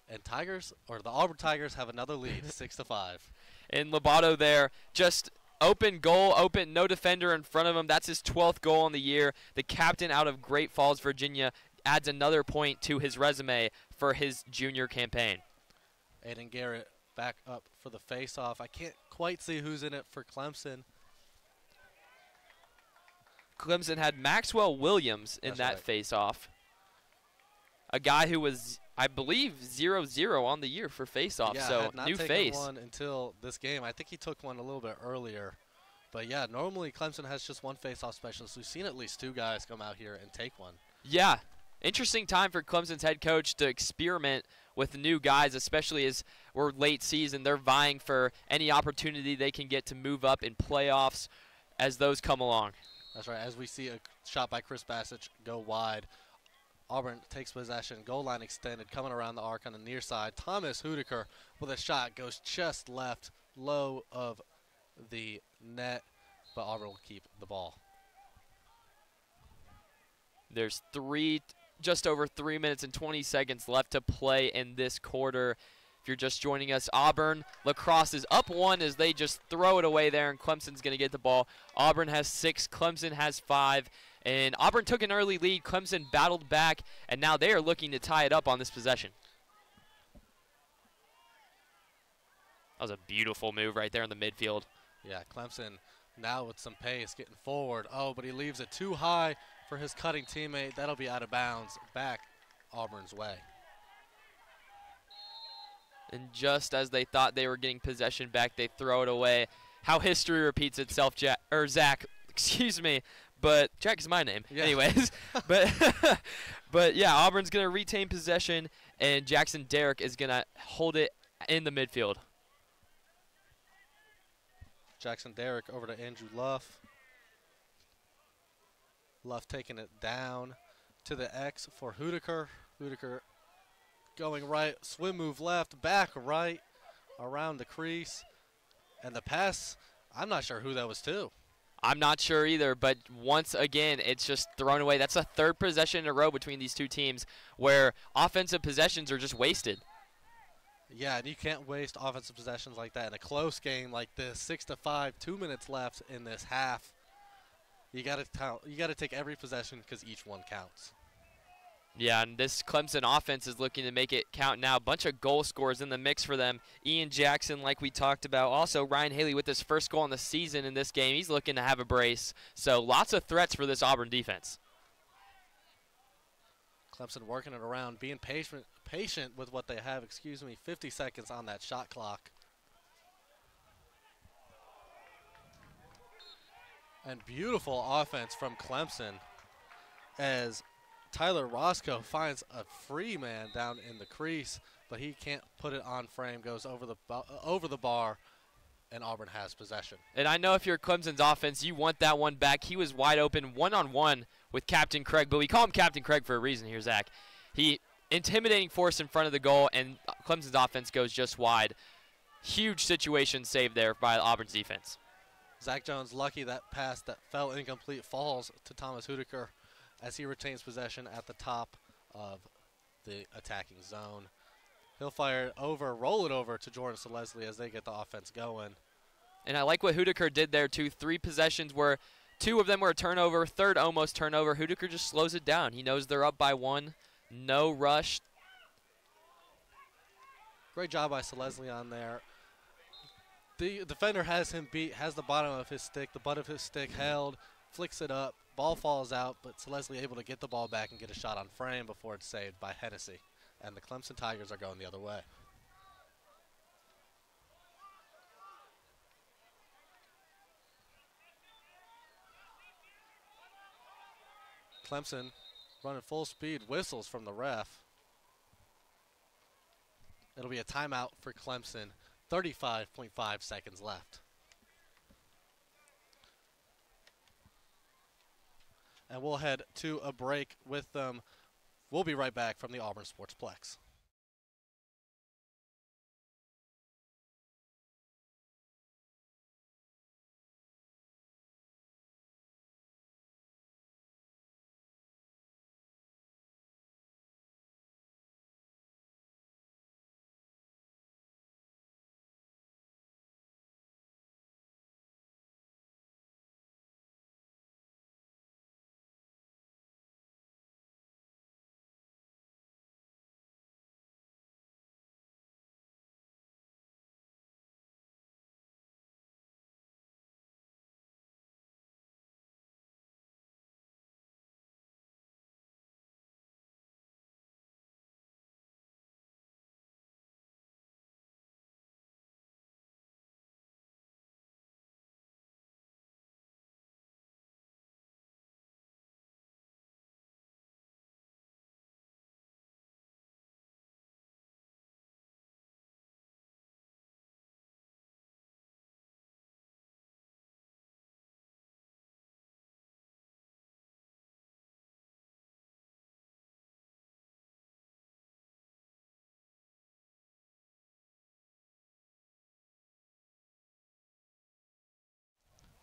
And Tigers or the Auburn Tigers have another lead, six to five. And Lobato there just Open goal, open, no defender in front of him. That's his 12th goal on the year. The captain out of Great Falls, Virginia, adds another point to his resume for his junior campaign. Aiden Garrett back up for the face-off. I can't quite see who's in it for Clemson. Clemson had Maxwell Williams in That's that right. face-off. A guy who was, I believe, 0-0 on the year for face-off. yeah, so had not new taken face. one until this game. I think he took one a little bit earlier. But yeah, normally Clemson has just one face-off specialist. We've seen at least two guys come out here and take one. Yeah. Interesting time for Clemson's head coach to experiment with new guys, especially as we're late season. They're vying for any opportunity they can get to move up in playoffs as those come along. That's right. As we see a shot by Chris Bassett go wide, Auburn takes possession. Goal line extended, coming around the arc on the near side. Thomas Hudaker with a shot goes just left, low of the net, but Auburn will keep the ball. There's three, just over three minutes and 20 seconds left to play in this quarter. If you're just joining us, Auburn lacrosse is up one as they just throw it away there, and Clemson's going to get the ball. Auburn has six, Clemson has five, and Auburn took an early lead. Clemson battled back, and now they are looking to tie it up on this possession. That was a beautiful move right there in the midfield. Yeah, Clemson now with some pace getting forward. Oh, but he leaves it too high for his cutting teammate. That'll be out of bounds. Back Auburn's way. And just as they thought they were getting possession back, they throw it away. How history repeats itself, Jack or Zach. Excuse me, but Jack is my name. Yeah. Anyways, but but yeah, Auburn's gonna retain possession, and Jackson Derrick is gonna hold it in the midfield. Jackson Derrick over to Andrew Luff. Luff taking it down to the X for Hudaker. Hudaker going right, swim move left, back right, around the crease. And the pass, I'm not sure who that was to. I'm not sure either, but once again, it's just thrown away. That's a third possession in a row between these two teams where offensive possessions are just wasted. Yeah, and you can't waste offensive possessions like that in a close game like this. Six to five, two minutes left in this half. You got to count. You got to take every possession because each one counts. Yeah, and this Clemson offense is looking to make it count now. A Bunch of goal scorers in the mix for them. Ian Jackson, like we talked about. Also, Ryan Haley with his first goal in the season in this game. He's looking to have a brace. So lots of threats for this Auburn defense. Clemson working it around, being patient, patient with what they have. Excuse me, 50 seconds on that shot clock. And beautiful offense from Clemson as Tyler Roscoe finds a free man down in the crease, but he can't put it on frame. Goes over the over the bar, and Auburn has possession. And I know if you're Clemson's offense, you want that one back. He was wide open one on one with Captain Craig, but we call him Captain Craig for a reason here, Zach. He intimidating force in front of the goal, and Clemson's offense goes just wide. Huge situation saved there by Auburn's defense. Zach Jones lucky that pass that fell incomplete falls to Thomas Hudaker as he retains possession at the top of the attacking zone. He'll fire it over, roll it over to Jordan Selesli as they get the offense going. And I like what Hudaker did there too. Three possessions where two of them were a turnover, third almost turnover. Hudaker just slows it down. He knows they're up by one. No rush. Great job by Selesli on there. The defender has him beat, has the bottom of his stick, the butt of his stick held, flicks it up, ball falls out, but Selesli able to get the ball back and get a shot on frame before it's saved by Hennessy. And the Clemson Tigers are going the other way. Clemson running full speed, whistles from the ref. It'll be a timeout for Clemson. 35.5 seconds left. And we'll head to a break with them. We'll be right back from the Auburn Sportsplex.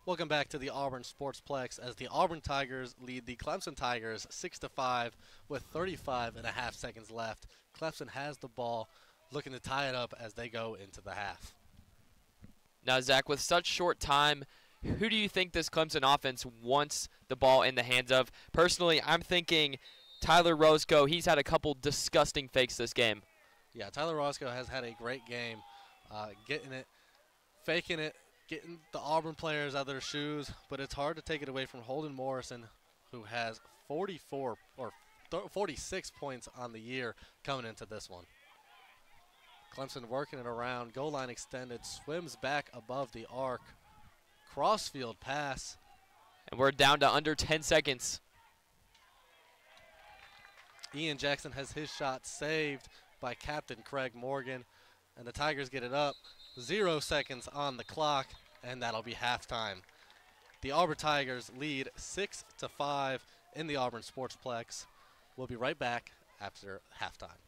Welcome back to the Auburn Sportsplex as the Auburn Tigers lead the Clemson Tigers 6 to 5 with 35 and a half seconds left. Clemson has the ball looking to tie it up as they go into the half. Now, Zach, with such short time, who do you think this Clemson offense wants the ball in the hands of? Personally, I'm thinking Tyler Roscoe. He's had a couple disgusting fakes this game. Yeah, Tyler Roscoe has had a great game, uh, getting it, faking it, getting the Auburn players out of their shoes, but it's hard to take it away from Holden Morrison, who has 44 or 46 points on the year coming into this one. Clemson working it around, goal line extended, swims back above the arc, crossfield pass. And we're down to under 10 seconds. Ian Jackson has his shot saved by Captain Craig Morgan, and the Tigers get it up. Zero seconds on the clock, and that'll be halftime. The Auburn Tigers lead six to five in the Auburn Sportsplex. We'll be right back after halftime.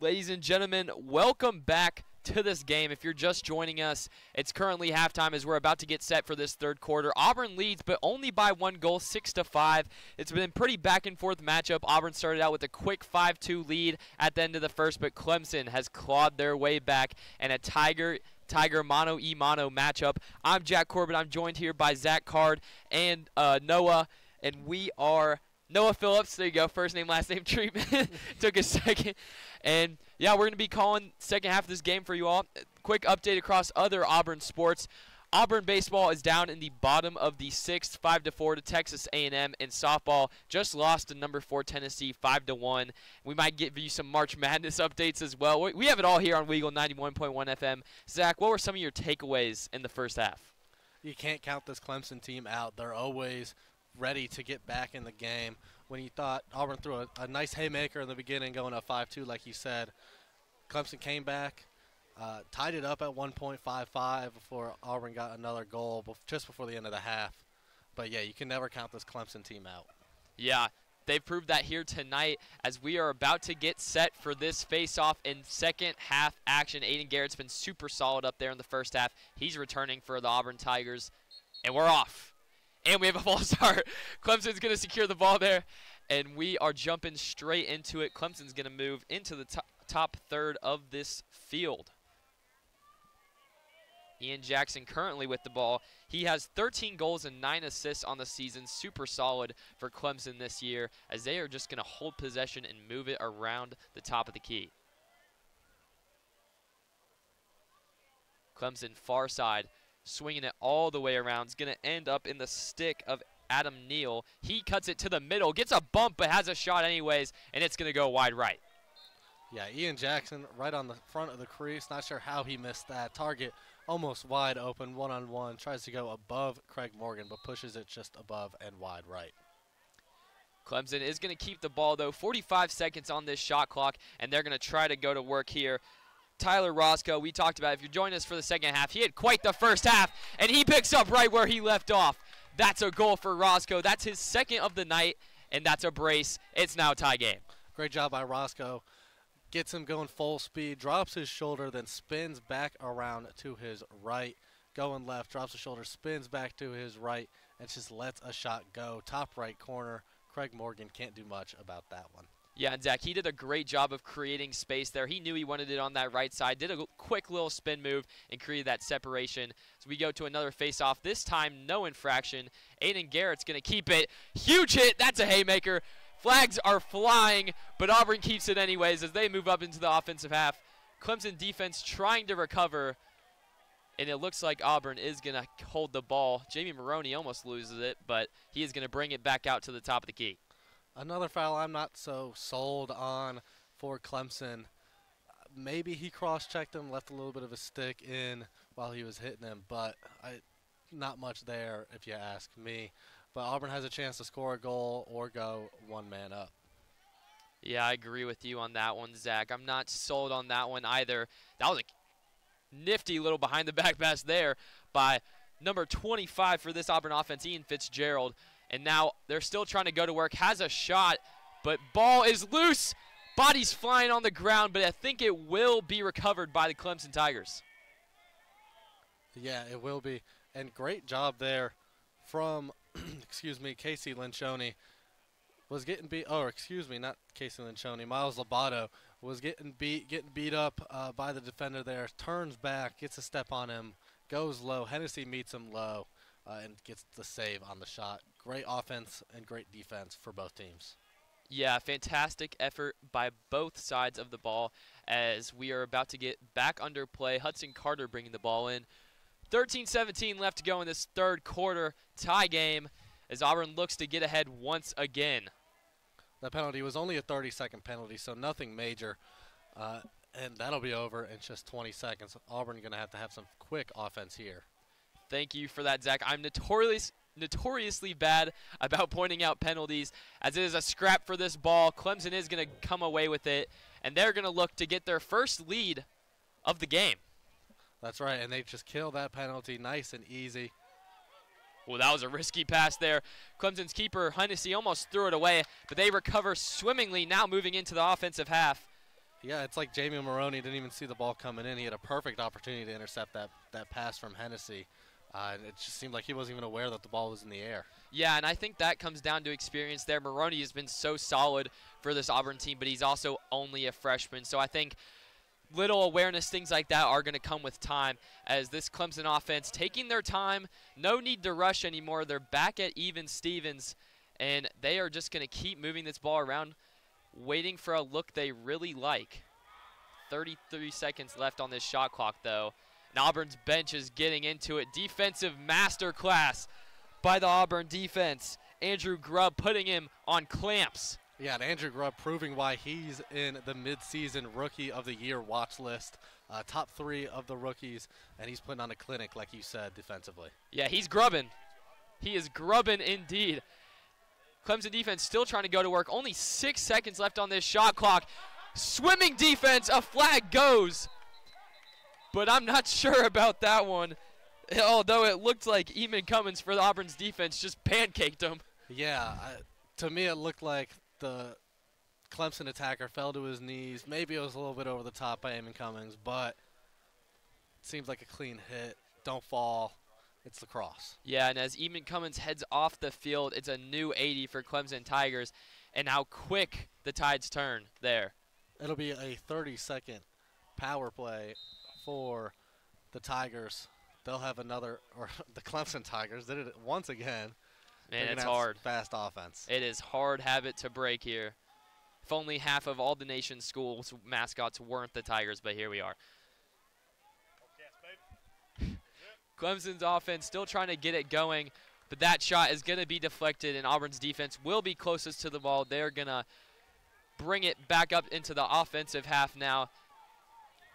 Ladies and gentlemen, welcome back to this game. If you're just joining us, it's currently halftime as we're about to get set for this third quarter. Auburn leads, but only by one goal, six to five. It's been a pretty back and forth matchup. Auburn started out with a quick 5-2 lead at the end of the first, but Clemson has clawed their way back and a Tiger Tiger Mono E Mono matchup. I'm Jack Corbett. I'm joined here by Zach Card and uh, Noah, and we are Noah Phillips. There you go. First name, last name treatment. Took a second. And yeah, we're going to be calling second half of this game for you all. Quick update across other Auburn sports. Auburn baseball is down in the bottom of the sixth, five to four to Texas A&M, and softball just lost to number four Tennessee, five to one. We might give you some March Madness updates as well. We have it all here on WEGL 91.1 FM. Zach, what were some of your takeaways in the first half? You can't count this Clemson team out. They're always ready to get back in the game. When you thought Auburn threw a, a nice haymaker in the beginning, going up 5-2, like you said, Clemson came back, uh, tied it up at 1.55 before Auburn got another goal just before the end of the half. But yeah, you can never count this Clemson team out. Yeah, they've proved that here tonight as we are about to get set for this face-off in second half action. Aiden Garrett's been super solid up there in the first half. He's returning for the Auburn Tigers, and we're off. And we have a false start. Clemson's going to secure the ball there, and we are jumping straight into it. Clemson's going to move into the top third of this field. Ian Jackson currently with the ball. He has 13 goals and 9 assists on the season. Super solid for Clemson this year as they are just going to hold possession and move it around the top of the key. Clemson far side, swinging it all the way around. It's going to end up in the stick of Adam Neal. He cuts it to the middle, gets a bump, but has a shot anyways, and it's going to go wide right. Yeah, Ian Jackson right on the front of the crease. Not sure how he missed that. Target almost wide open, one on one. Tries to go above Craig Morgan, but pushes it just above and wide right. Clemson is going to keep the ball, though. 45 seconds on this shot clock, and they're going to try to go to work here. Tyler Roscoe, we talked about, if you're joining us for the second half, he had quite the first half, and he picks up right where he left off. That's a goal for Roscoe. That's his second of the night, and that's a brace. It's now tie game. Great job by Roscoe gets him going full speed, drops his shoulder, then spins back around to his right, going left, drops his shoulder, spins back to his right, and just lets a shot go. Top right corner. Craig Morgan can't do much about that one. Yeah, and Zach, he did a great job of creating space there. He knew he wanted it on that right side, did a quick little spin move, and created that separation. So we go to another face-off. This time, no infraction. Aiden Garrett's going to keep it. Huge hit. That's a haymaker. Flags are flying, but Auburn keeps it anyways as they move up into the offensive half. Clemson defense trying to recover, and it looks like Auburn is going to hold the ball. Jamie Maroney almost loses it, but he is going to bring it back out to the top of the key. Another foul I'm not so sold on for Clemson. Maybe he cross-checked him, left a little bit of a stick in while he was hitting him, but I, not much there if you ask me. But Auburn has a chance to score a goal or go one man up. Yeah, I agree with you on that one, Zach. I'm not sold on that one either. That was a nifty little behind the back pass there by number 25 for this Auburn offense, Ian Fitzgerald. And now they're still trying to go to work. Has a shot, but ball is loose. Body's flying on the ground, but I think it will be recovered by the Clemson Tigers. Yeah, it will be. And great job there from excuse me, Casey Lencioni was getting beat. Oh, excuse me, not Casey Lencioni. Miles Lobato was getting beat, getting beat up uh, by the defender there. Turns back, gets a step on him, goes low. Hennessy meets him low, uh, and gets the save on the shot. Great offense and great defense for both teams. Yeah, fantastic effort by both sides of the ball as we are about to get back under play. Hudson Carter bringing the ball in. 13-17 left to go in this third quarter tie game as Auburn looks to get ahead once again. The penalty was only a 30-second penalty, so nothing major. Uh, and that'll be over in just 20 seconds. Auburn going to have to have some quick offense here. Thank you for that, Zach. I'm notorious, notoriously bad about pointing out penalties, as it is a scrap for this ball. Clemson is going to come away with it, and they're going to look to get their first lead of the game. That's right, and they just kill that penalty nice and easy. Well, that was a risky pass there. Clemson's keeper, Hennessy, almost threw it away, but they recover swimmingly now moving into the offensive half. Yeah, it's like Jamie Maroney didn't even see the ball coming in. He had a perfect opportunity to intercept that, that pass from Hennessy. Uh, and it just seemed like he wasn't even aware that the ball was in the air. Yeah, and I think that comes down to experience there. Maroney has been so solid for this Auburn team, but he's also only a freshman. So I think little awareness, things like that, are going to come with time as this Clemson offense taking their time. No need to rush anymore. They're back at even Stevens, and they are just going to keep moving this ball around, waiting for a look they really like. 33 seconds left on this shot clock, though. And Auburn's bench is getting into it. Defensive masterclass by the Auburn defense. Andrew Grubb putting him on clamps. Yeah, and Andrew Grubb proving why he's in the midseason Rookie of the Year watch list. Uh, top three of the rookies, and he's putting on a clinic, like you said, defensively. Yeah, he's grubbing. He is grubbing indeed. Clemson defense still trying to go to work. Only six seconds left on this shot clock. Swimming defense, a flag goes. But I'm not sure about that one. Although it looked like Eamon Cummins for the Auburn's defense just pancaked him. Yeah, I, to me it looked like the Clemson attacker fell to his knees. Maybe it was a little bit over the top by Eamon Cummins, but it seems like a clean hit. Don't fall. It's the cross. Yeah, and as Eamon Cummins heads off the field, it's a new 80 for Clemson Tigers. And how quick the tides turn there. It'll be a 30 second power play for the Tigers. They'll have another, or the Clemson Tigers did it once again. Man, it's hard. Fast offense. It is hard habit to break here. If only half of all the nation's schools mascots weren't the Tigers, but here we are. Clemson's offense still trying to get it going, but that shot is going to be deflected, and Auburn's defense will be closest to the ball. They're going to bring it back up into the offensive half now.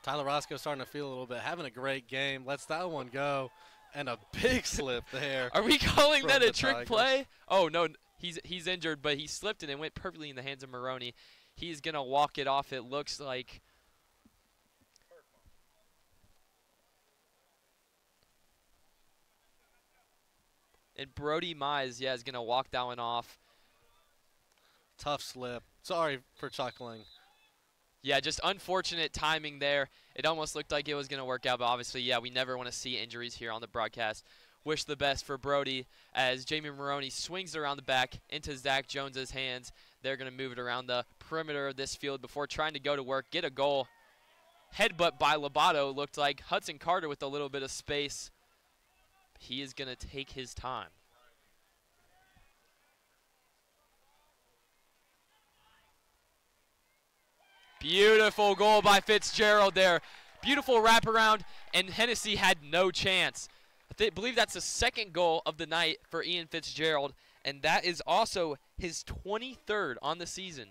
Tyler Roscoe starting to feel a little bit, having a great game. Lets that one go, and a big slip there. Are we calling that a trick Tigers. play? Oh no, he's he's injured, but he slipped and it went perfectly in the hands of Maroney. He's gonna walk it off. It looks like. And Brody Mize, yeah, is gonna walk that one off. Tough slip. Sorry for chuckling. Yeah, just unfortunate timing there. It almost looked like it was going to work out, but obviously, yeah, we never want to see injuries here on the broadcast. Wish the best for Brody as Jamie Maroney swings around the back into Zach Jones's hands. They're going to move it around the perimeter of this field before trying to go to work, get a goal. Headbutt by Lobato looked like Hudson Carter with a little bit of space. He is going to take his time. Beautiful goal by Fitzgerald there. Beautiful wraparound, and Hennessy had no chance. I believe that's the second goal of the night for Ian Fitzgerald, and that is also his 23rd on the season.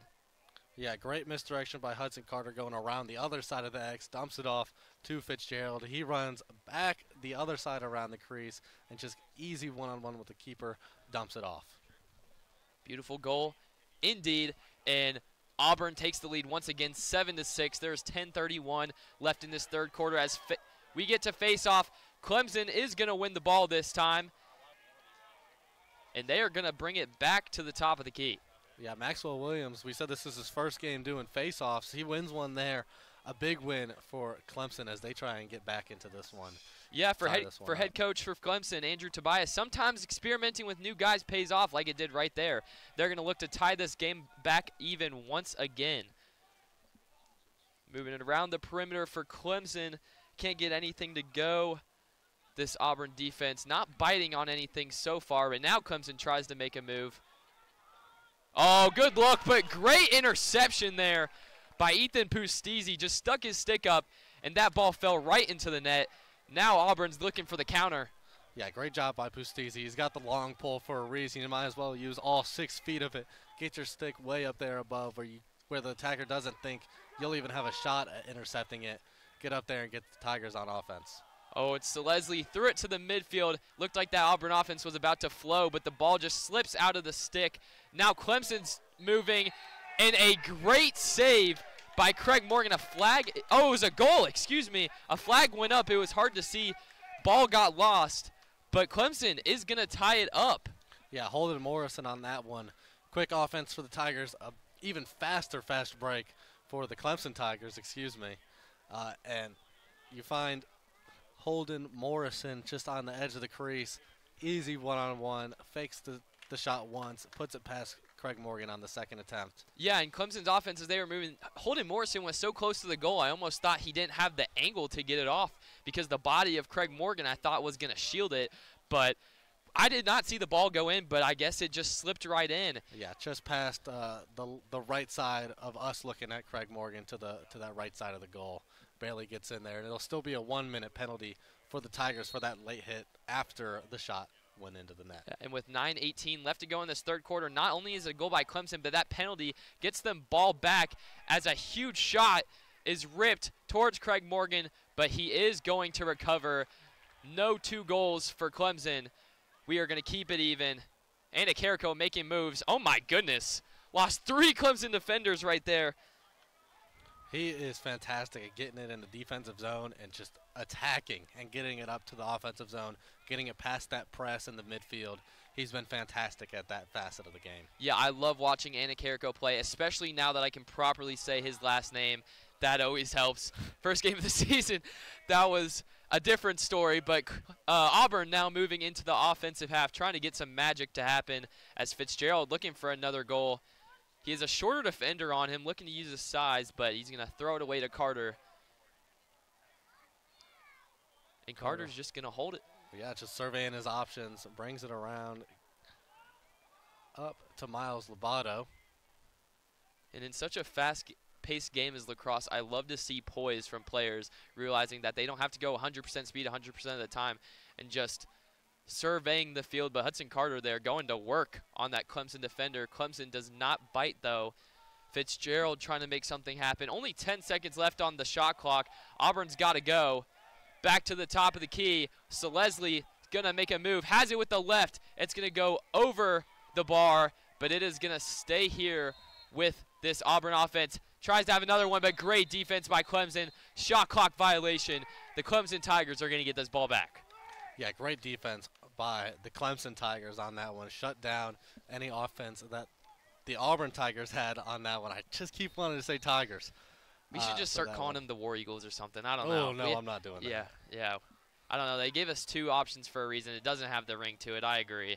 Yeah, great misdirection by Hudson Carter going around the other side of the X, dumps it off to Fitzgerald. He runs back the other side around the crease and just easy one on one with the keeper, dumps it off. Beautiful goal, indeed, and Auburn takes the lead once again, seven to six. There's 10:31 left in this third quarter as we get to face off. Clemson is going to win the ball this time, and they are going to bring it back to the top of the key. Yeah, Maxwell Williams, we said this is his first game doing face-offs. He wins one there. A big win for Clemson as they try and get back into this one. Yeah, for head for head coach for Clemson, Andrew Tobias. Sometimes experimenting with new guys pays off, like it did right there. They're going to look to tie this game back even once again. Moving it around the perimeter for Clemson, can't get anything to go. This Auburn defense not biting on anything so far, but now Clemson tries to make a move. Oh, good look, but great interception there by Ethan Pustisi. Just stuck his stick up, and that ball fell right into the net. Now Auburn's looking for the counter. Yeah, great job by Pustisi. He's got the long pull for a reason. You might as well use all six feet of it. Get your stick way up there above where you where the attacker doesn't think you'll even have a shot at intercepting it. Get up there and get the Tigers on offense. Oh, Selesli threw it to the midfield. Looked like that Auburn offense was about to flow, but the ball just slips out of the stick. Now Clemson's moving, and a great save by Craig Morgan. A flag. Oh, it was a goal. Excuse me. A flag went up. It was hard to see. Ball got lost, but Clemson is gonna tie it up. Yeah, Holden Morrison on that one. Quick offense for the Tigers. A even faster fast break for the Clemson Tigers, excuse me. Uh, and you find Holden Morrison just on the edge of the crease. Easy one on one, fakes the, the shot once, puts it past Craig Morgan on the second attempt. Yeah, and Clemson's offense as they were moving, Holden Morrison was so close to the goal. I almost thought he didn't have the angle to get it off because the body of Craig Morgan I thought was going to shield it, but I did not see the ball go in, but I guess it just slipped right in. Yeah, just past uh, the the right side of us looking at Craig Morgan to the to that right side of the goal. Barely gets in there, and it'll still be a one minute penalty for the Tigers for that late hit after the shot went into the net. And with 9.18 left to go in this third quarter, not only is it a goal by Clemson, but that penalty gets them ball back as a huge shot is ripped towards Craig Morgan, but he is going to recover. No two goals for Clemson. We are going to keep it even. Anacarico making moves. Oh my goodness. Lost three Clemson defenders right there. He is fantastic at getting it in the defensive zone and just attacking and getting it up to the offensive zone, getting it past that press in the midfield. He's been fantastic at that facet of the game. Yeah, I love watching Anacarico play, especially now that I can properly say his last name. That always helps. First game of the season, that was a different story, but uh, Auburn now moving into the offensive half, trying to get some magic to happen as Fitzgerald looking for another goal. He has a shorter defender on him, looking to use his size, but he's going to throw it away to Carter. And Carter's just going to hold it. Yeah, just surveying his options, brings it around up to Miles Lobato. And in such a fast paced game as lacrosse, I love to see poise from players realizing that they don't have to go 100% speed 100% of the time and just surveying the field. But Hudson Carter there going to work on that Clemson defender. Clemson does not bite though. Fitzgerald trying to make something happen. Only 10 seconds left on the shot clock. Auburn's got to go. Back to the top of the key. Selesli going to make a move. Has it with the left. It's going to go over the bar, but it is going to stay here with this Auburn offense. Tries to have another one, but great defense by Clemson. Shot clock violation. The Clemson Tigers are going to get this ball back. Yeah, great defense by the Clemson Tigers on that one. Shut down any offense that the Auburn Tigers had on that one. I just keep wanting to say Tigers. We should uh, just start calling one. them the War Eagles or something. I don't Oh, know. no, We- I'm not doing that. Yeah, yeah. I don't know. They gave us two options for a reason. It doesn't have the ring to it. I agree.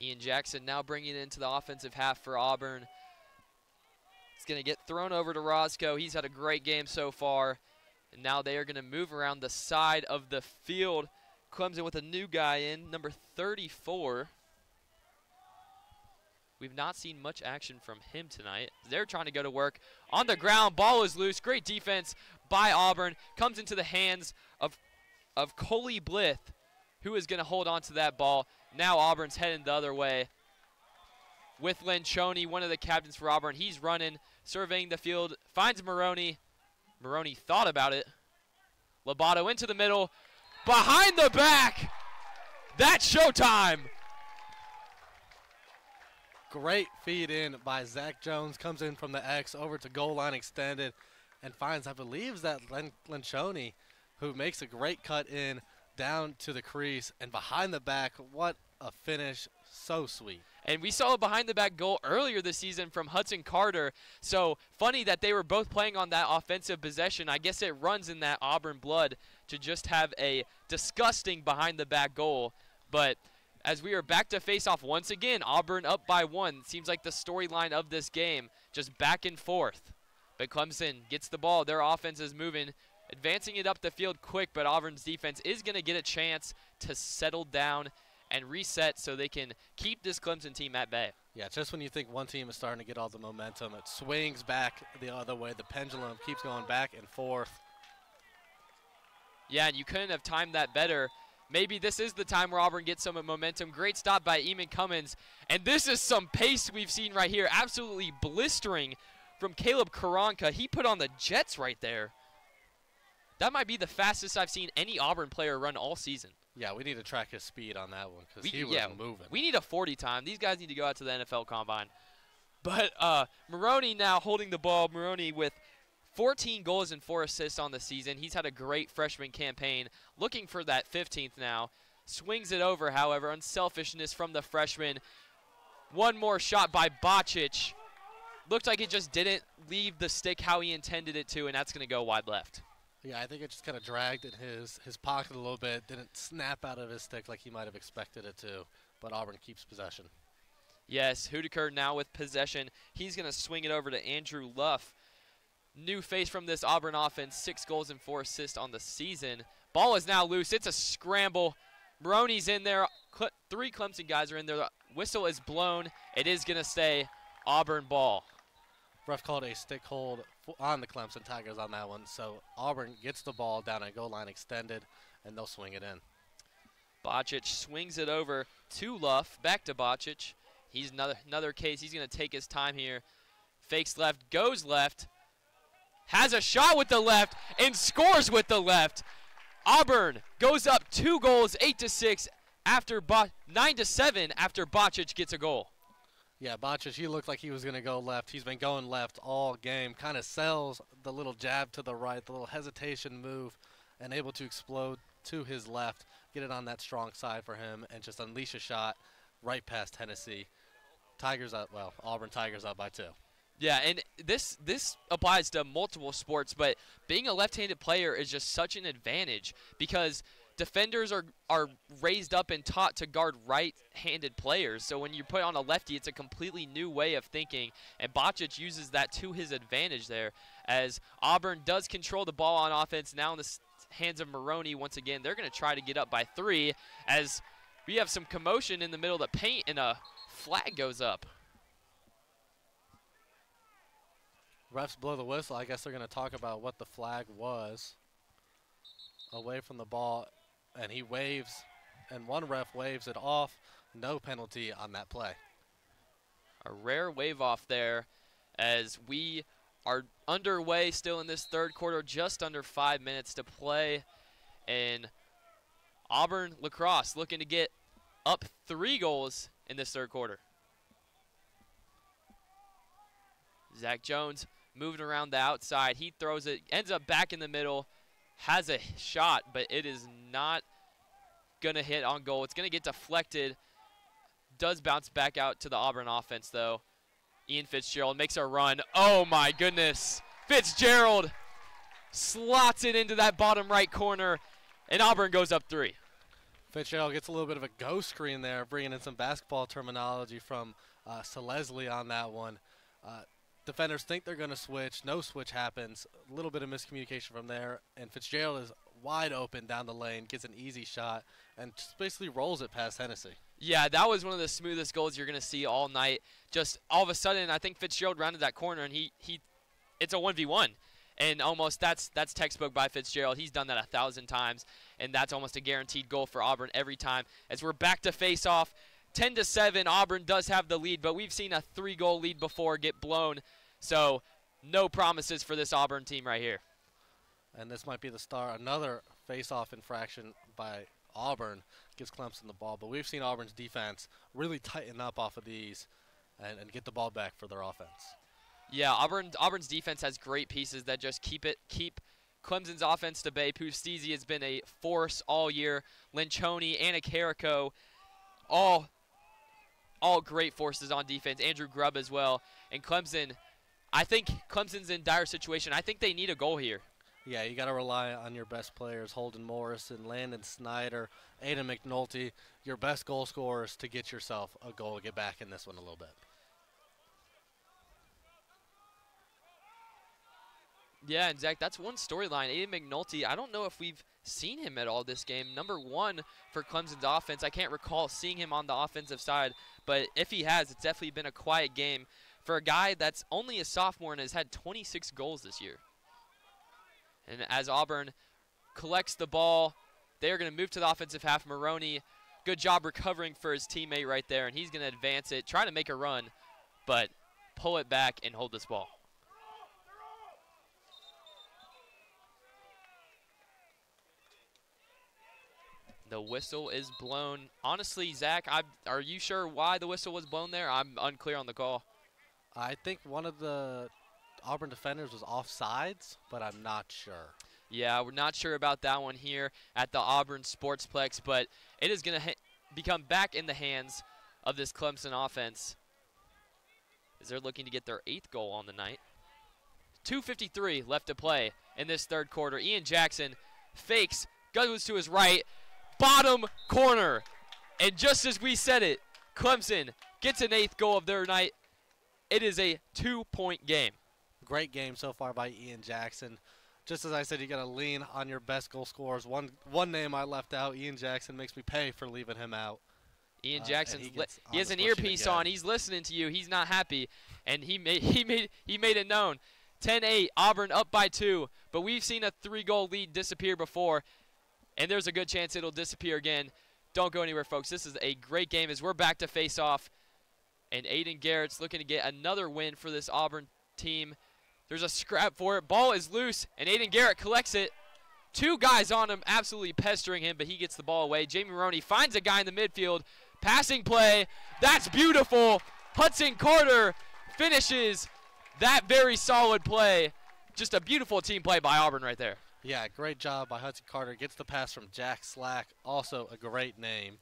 Ian Jackson now bringing it into the offensive half for Auburn. It's going to get thrown over to Roscoe. He's had a great game so far. And now they are going to move around the side of the field. Clemson with a new guy in, number 34. We've not seen much action from him tonight. They're trying to go to work on the ground. Ball is loose. Great defense by Auburn. Comes into the hands of of Coley Blith, who is going to hold on to that ball. Now Auburn's heading the other way. With Lencioni, one of the captains for Auburn. He's running, surveying the field, finds Maroney. Maroney thought about it. Lobato into the middle. Behind the back. That's showtime. Great feed in by Zach Jones. Comes in from the X over to goal line extended and finds, I believe, that Len- Lencioni, who makes a great cut in down to the crease and behind the back. What a finish. So sweet. And we saw a behind the back goal earlier this season from Hudson Carter. So funny that they were both playing on that offensive possession. I guess it runs in that Auburn blood to just have a disgusting behind the back goal. But as we are back to face off once again, Auburn up by one. Seems like the storyline of this game, just back and forth. But Clemson gets the ball. Their offense is moving, advancing it up the field quick, but Auburn's defense is going to get a chance to settle down and reset so they can keep this Clemson team at bay. Yeah, just when you think one team is starting to get all the momentum, it swings back the other way. The pendulum keeps going back and forth. Yeah, and you couldn't have timed that better. Maybe this is the time where Auburn gets some momentum. Great stop by Eamon Cummins. And this is some pace we've seen right here. Absolutely blistering from Caleb Karanka. He put on the Jets right there. That might be the fastest I've seen any Auburn player run all season. Yeah, we need to track his speed on that one because he was yeah, moving. We need a 40 time. These guys need to go out to the NFL Combine. But uh, Maroney now holding the ball. Maroney with 14 goals and four assists on the season. He's had a great freshman campaign. Looking for that 15th now. Swings it over, however. Unselfishness from the freshman. One more shot by Bocic. looked like it just didn't leave the stick how he intended it to, and that's going to go wide left. Yeah, I think it just kind of dragged in his, his pocket a little bit. Didn't snap out of his stick like he might have expected it to. But Auburn keeps possession. Yes, Hudaker now with possession. He's going to swing it over to Andrew Luff. New face from this Auburn offense, six goals and four assists on the season. Ball is now loose. It's a scramble. Maroney's in there. Cle three Clemson guys are in there. The whistle is blown. It is going to stay Auburn ball. Ref called a stick hold on the Clemson Tigers on that one. So Auburn gets the ball down at goal line extended, and they'll swing it in. Bocic swings it over to Luff. Back to Bocic. He's another another case. He's going to take his time here. Fakes left, goes left, has a shot with the left, and scores with the left. Auburn goes up two goals, eight to six, after Bo- nine to seven after Bocic gets a goal. Yeah, Bocic, he looked like he was going to go left. He's been going left all game. Kind of sells the little jab to the right, the little hesitation move, and able to explode to his left, get it on that strong side for him, and just unleash a shot right past Hennessy. Tigers up, well, Auburn Tigers up by two. Yeah, and this this applies to multiple sports, but being a left-handed player is just such an advantage because defenders are are raised up and taught to guard right-handed players. So when you put on a lefty, it's a completely new way of thinking, and Bocic uses that to his advantage there. As Auburn does control the ball on offense now in the hands of Maroney once again, they're going to try to get up by three as we have some commotion in the middle of the paint and a flag goes up. Refs blow the whistle. I guess they're going to talk about what the flag was away from the ball, and he waves, and one ref waves it off. No penalty on that play. A rare wave off there as we are underway still in this third quarter, just under five minutes to play. And Auburn lacrosse looking to get up three goals in this third quarter. Zach Jones moving around the outside. He throws it, ends up back in the middle, has a shot, but it is not going to hit on goal. It's going to get deflected. Does bounce back out to the Auburn offense, though. Ian Fitzgerald makes a run. Oh, my goodness. Fitzgerald slots it into that bottom right corner, and Auburn goes up three. Fitzgerald gets a little bit of a go screen there, bringing in some basketball terminology from uh, Leslie on that one. Uh, defenders think they're going to switch. No switch happens. A little bit of miscommunication from there, and Fitzgerald is wide open down the lane, gets an easy shot, and just basically rolls it past Hennessy. Yeah, that was one of the smoothest goals you're going to see all night. Just all of a sudden, I think Fitzgerald rounded that corner, and he he, it's a one v one, and almost that's that's textbook by Fitzgerald. He's done that a thousand times, and that's almost a guaranteed goal for Auburn every time. As we're back to face off. 10 to 7 Auburn does have the lead but we've seen a 3 goal lead before get blown so no promises for this Auburn team right here. And this might be the start. Another face-off infraction by Auburn gives Clemson the ball. But we've seen Auburn's defense really tighten up off of these and, and get the ball back for their offense. Yeah, Auburn Auburn's defense has great pieces that just keep it keep Clemson's offense to bay. Pustisi has been a force all year. Lencioni, Anacarico, all all great forces on defense. Andrew Grubb as well. And Clemson I think Clemson's in dire situation. I think they need a goal here. Yeah, you got to rely on your best players, Holden Morrison, Landon Snyder, Aiden McNulty, your best goal scorers to get yourself a goal, get back in this one a little bit. Yeah, and Zach, that's one storyline. Aiden McNulty, I don't know if we've seen him at all this game. Number one for Clemson's offense. I can't recall seeing him on the offensive side, but if he has, it's definitely been a quiet game for a guy that's only a sophomore and has had 26 goals this year. And as Auburn collects the ball, they're going to move to the offensive half. Maroney, good job recovering for his teammate right there, and he's going to advance it, try to make a run, but pull it back and hold this ball. The whistle is blown. Honestly, Zach, I, are you sure why the whistle was blown there? I'm unclear on the call. I think one of the Auburn defenders was offsides, but I'm not sure. Yeah, we're not sure about that one here at the Auburn Sportsplex, but it is going to become back in the hands of this Clemson offense. as they're looking to get their eighth goal on the night. 2.53 left to play in this third quarter. Ian Jackson fakes, goes to his right, bottom corner. And just as we said it, Clemson gets an eighth goal of their night. It is a two point game. Great game so far by Ian Jackson. Just as I said, you got to lean on your best goal scorers. One one name I left out, Ian Jackson, makes me pay for leaving him out. Ian Uh, Jackson, he he, has an earpiece again. on. He's listening to you. He's not happy, and he made he made he made it known. 10-8, Auburn up by two, but we've seen a three-goal lead disappear before, and there's a good chance it'll disappear again. Don't go anywhere, folks. This is a great game as we're back to face off, and Aiden Garrett's looking to get another win for this Auburn team. There's a scrap for it. Ball is loose, and Aiden Garrett collects it. Two guys on him, absolutely pestering him, but he gets the ball away. Jamie Maroney finds a guy in the midfield. Passing play. That's beautiful. Hudson Carter finishes that very solid play. Just a beautiful team play by Auburn right there. Yeah, great job by Hudson Carter. Gets the pass from Jack Slack, also a great name.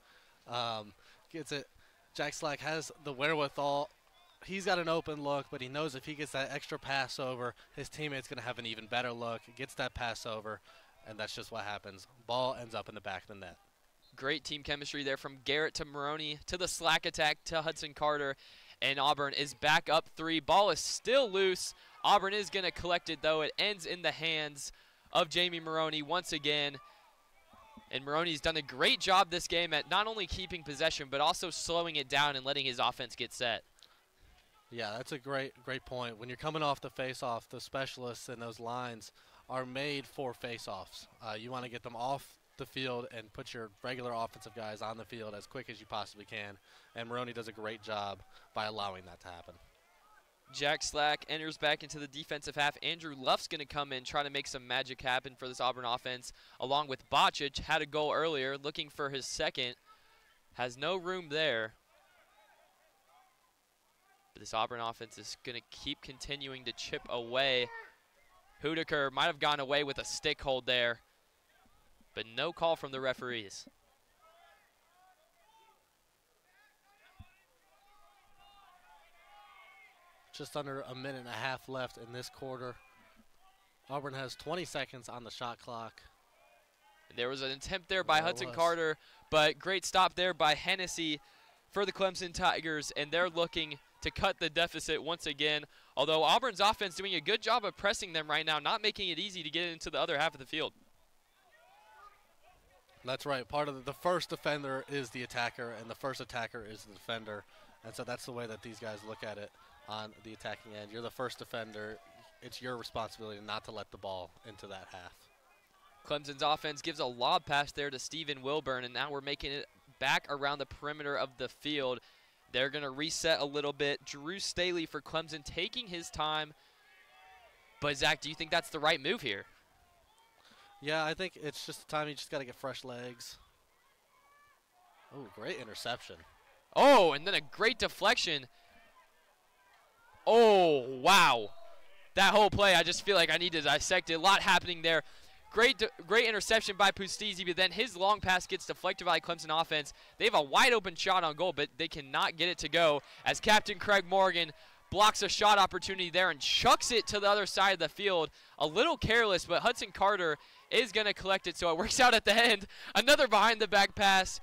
Um, gets it. Jack Slack has the wherewithal. He's got an open look, but he knows if he gets that extra pass over, his teammate's going to have an even better look. Gets that pass over, and that's just what happens. Ball ends up in the back of the net. Great team chemistry there from Garrett to Maroney to the slack attack to Hudson Carter. And Auburn is back up three. Ball is still loose. Auburn is going to collect it, though. It ends in the hands of Jamie Maroney once again. And Maroney's done a great job this game at not only keeping possession, but also slowing it down and letting his offense get set. Yeah, that's a great great point. When you're coming off the face-off, the specialists and those lines are made for face-offs. Uh, you want to get them off the field and put your regular offensive guys on the field as quick as you possibly can. And Maroney does a great job by allowing that to happen. Jack Slack enters back into the defensive half. Andrew Luff's going to come in, try to make some magic happen for this Auburn offense, along with Bocic. Had a goal earlier, looking for his second. Has no room there. But this Auburn offense is going to keep continuing to chip away. Hudaker might have gone away with a stick hold there, but no call from the referees. Just under a minute and a half left in this quarter. Auburn has 20 seconds on the shot clock. There was an attempt there by There Hudson was. Carter, but great stop there by Hennessy for the Clemson Tigers, and they're looking to cut the deficit once again. Although Auburn's offense doing a good job of pressing them right now, not making it easy to get into the other half of the field. That's right. Part of the, the first defender is the attacker, and the first attacker is the defender. And so that's the way that these guys look at it on the attacking end. You're the first defender. It's your responsibility not to let the ball into that half. Clemson's offense gives a lob pass there to Stephen Wilburn, and now we're making it back around the perimeter of the field. They're going to reset a little bit. Drew Staley for Clemson taking his time. But, Zach, do you think that's the right move here? Yeah, I think it's just the time you just got to get fresh legs. Oh, great interception. Oh, and then a great deflection. Oh, wow. That whole play, I just feel like I need to dissect it. A lot happening there. Great, great interception by Pustizi, but then his long pass gets deflected by Clemson offense. They have a wide open shot on goal, but they cannot get it to go as Captain Craig Morgan blocks a shot opportunity there and chucks it to the other side of the field. A little careless, but Hudson Carter is going to collect it, so it works out at the end. Another behind the back pass.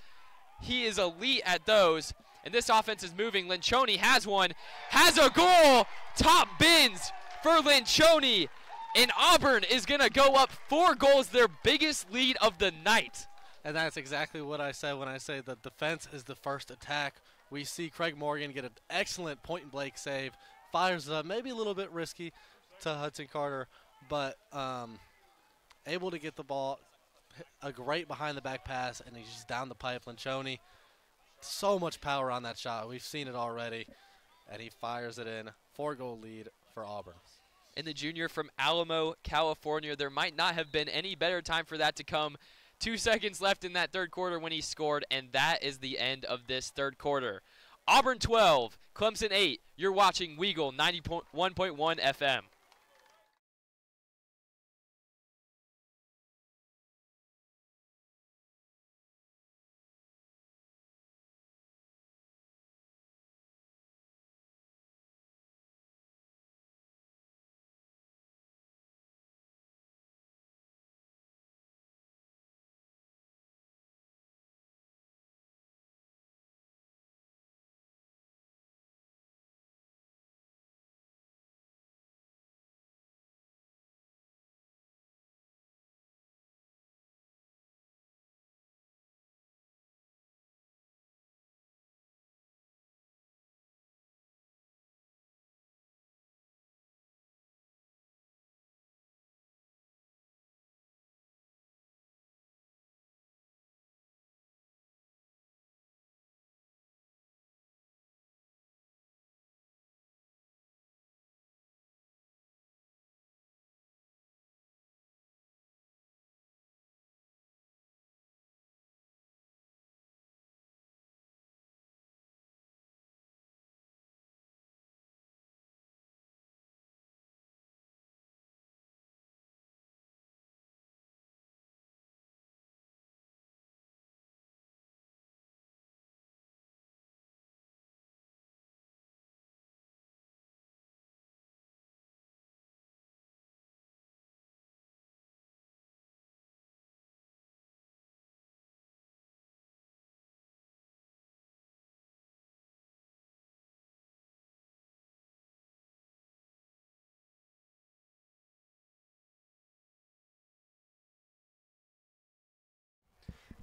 He is elite at those. And this offense is moving. Lencioni has one, has a goal. Top bins for Lencioni. And Auburn is going to go up four goals, their biggest lead of the night. And that's exactly what I said when I say the defense is the first attack. We see Craig Morgan get an excellent point and blank save, fires up, maybe a little bit risky to Hudson Carter, but um, able to get the ball, a great behind the back pass, and he's just down the pipe. Lencioni, so much power on that shot. We've seen it already, and he fires it in. Four goal lead for Auburn. And the junior from Alamo, California, there might not have been any better time for that to come. Two seconds left in that third quarter when he scored, and that is the end of this third quarter. Auburn 12, Clemson 8. You're watching WEGL 91.1 FM.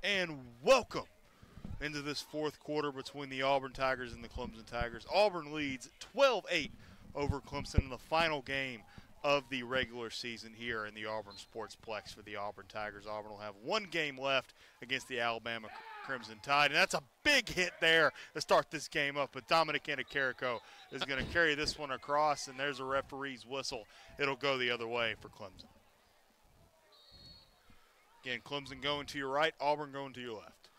And welcome into this fourth quarter between the Auburn Tigers and the Clemson Tigers. Auburn leads 12 8 over Clemson in the final game of the regular season here in the Auburn Sportsplex for the Auburn Tigers. Auburn will have one game left against the Alabama Crimson Tide, and that's a big hit there to start this game up. But Dominic Anacarico is going to carry this one across, and there's a referee's whistle. It'll go the other way for Clemson. Again, Clemson going to your right, Auburn going to your left.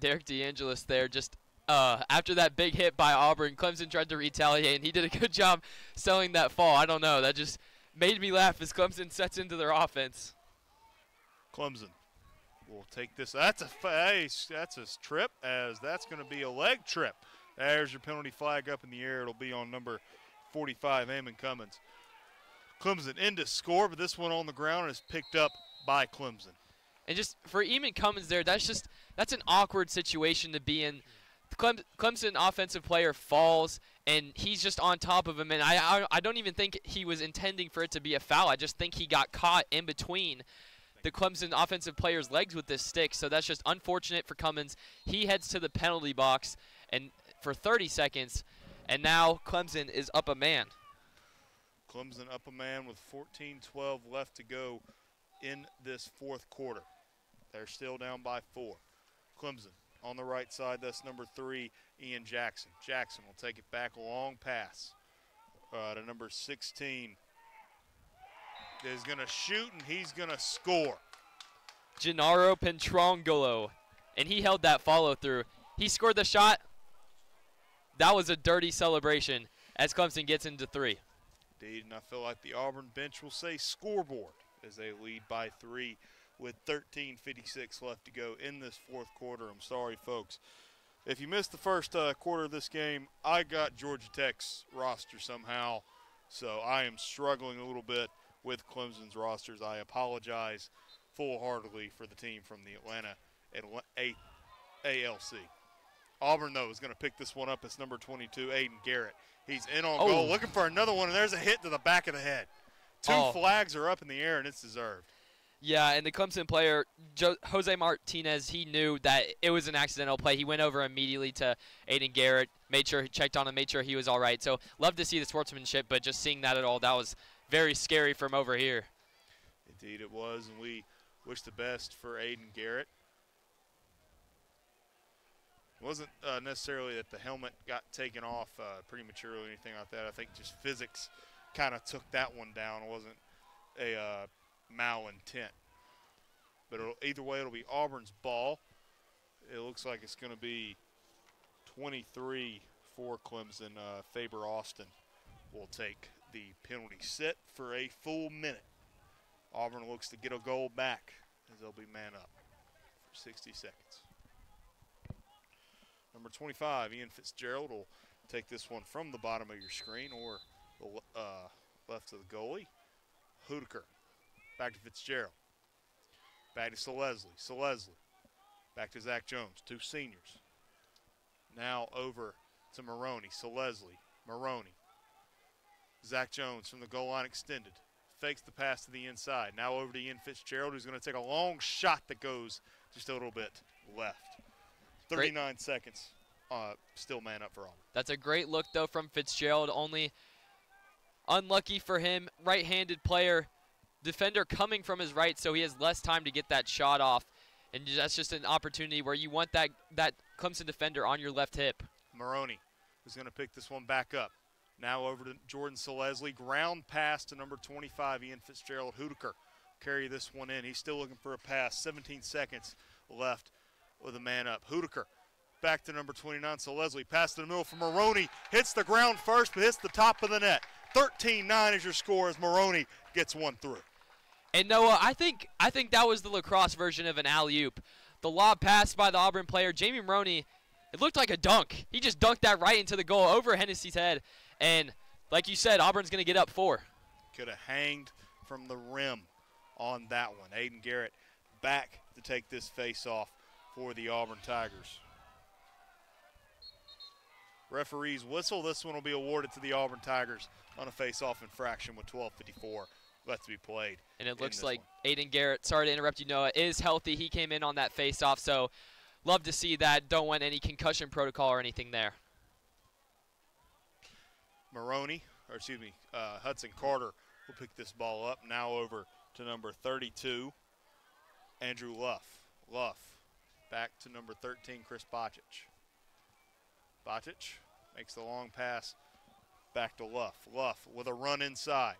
Derrick DeAngelis there just uh, after that big hit by Auburn, Clemson tried to retaliate, and he did a good job selling that fall. I don't know. That just made me laugh as Clemson sets into their offense. Clemson will take this. That's a face. that's a trip, as that's going to be a leg trip. There's your penalty flag up in the air. It'll be on number 45, Eamon Cummins. Clemson into score, but this one on the ground is picked up by Clemson. And just for Eamon Cummins there, that's just that's an awkward situation to be in. Clem, Clemson offensive player falls and he's just on top of him, and I, I I don't even think he was intending for it to be a foul. I just think he got caught in between the Clemson offensive player's legs with this stick. So that's just unfortunate for Cummins. He heads to the penalty box and for 30 seconds, and now Clemson is up a man. Clemson up a man with 14-12 left to go in this fourth quarter. They're still down by four. Clemson on the right side, that's number three, Ian Jackson. Jackson will take it back a long pass uh, to number 16. Is going to shoot and he's going to score. Gennaro Pietrangelo, and he held that follow through. He scored the shot. That was a dirty celebration as Clemson gets into three. Indeed, and I feel like the Auburn bench will say scoreboard as they lead by three with 13.56 left to go in this fourth quarter. I'm sorry, folks. If you missed the first uh, quarter of this game, I got Georgia Tech's roster somehow, so I am struggling a little bit with Clemson's rosters. I apologize full heartedly for the team from the Atlanta ALC. Auburn, though, is going to pick this one up. It's number 22, Aiden Garrett. He's in on oh. goal, looking for another one, and there's a hit to the back of the head. Two oh. flags are up in the air, and it's deserved. Yeah, and the Clemson player, jo- Jose Martinez, he knew that it was an accidental play. He went over immediately to Aiden Garrett, made sure he checked on him, made sure he was all right. So, love to see the sportsmanship, but just seeing that at all, that was very scary from over here. Indeed, it was, and we wish the best for Aiden Garrett. It wasn't uh, necessarily that the helmet got taken off uh, prematurely or anything like that. I think just physics kind of took that one down. It wasn't a uh, malintent. But either way, it'll be Auburn's ball. It looks like it's going to be 23 for Clemson. Uh, Faber Austin will take the penalty sit for a full minute. Auburn looks to get a goal back as they'll be man up for 60 seconds. Number 25, Ian Fitzgerald will take this one from the bottom of your screen or the uh, left of the goalie. Hudaker Back to Fitzgerald. Back to Selesli. Selesli. Back to Zach Jones. Two seniors. Now over to Maroney. Selesli. Maroney. Zach Jones from the goal line extended. Fakes the pass to the inside. Now over to Ian Fitzgerald, who's going to take a long shot that goes just a little bit left. 39 great. seconds. Uh, still man up for all. That's a great look, though, from Fitzgerald. Only unlucky for him, right handed player defender coming from his right, so he has less time to get that shot off. And that's just an opportunity where you want that, that Clemson defender on your left hip. Maroney is going to pick this one back up. Now over to Jordan Selesli. Ground pass to number 25, Ian Fitzgerald. Hudaker carry this one in. He's still looking for a pass. 17 seconds left with a man up. Hudaker back to number 29, Selesli. Pass to the middle for Maroney. Hits the ground first, but hits the top of the net. 13-9 is your score as Maroney gets one through. And Noah, I think I think that was the lacrosse version of an alley oop. The lob pass by the Auburn player, Jamie Maroney. It looked like a dunk. He just dunked that right into the goal over Hennessy's head. And like you said, Auburn's going to get up four. Could have hanged from the rim on that one. Aiden Garrett back to take this face off for the Auburn Tigers. Referees whistle. This one will be awarded to the Auburn Tigers on a face-off infraction with 12:54 left to be played. And it looks like one. Aiden Garrett, sorry to interrupt you, Noah, is healthy. He came in on that face-off, so love to see that. Don't want any concussion protocol or anything there. Maroney, or excuse me, uh, Hudson Carter will pick this ball up. Now over to number 32, Andrew Luff. Luff back to number 13, Chris Bocic. Bocic makes the long pass back to Luff. Luff with a run inside.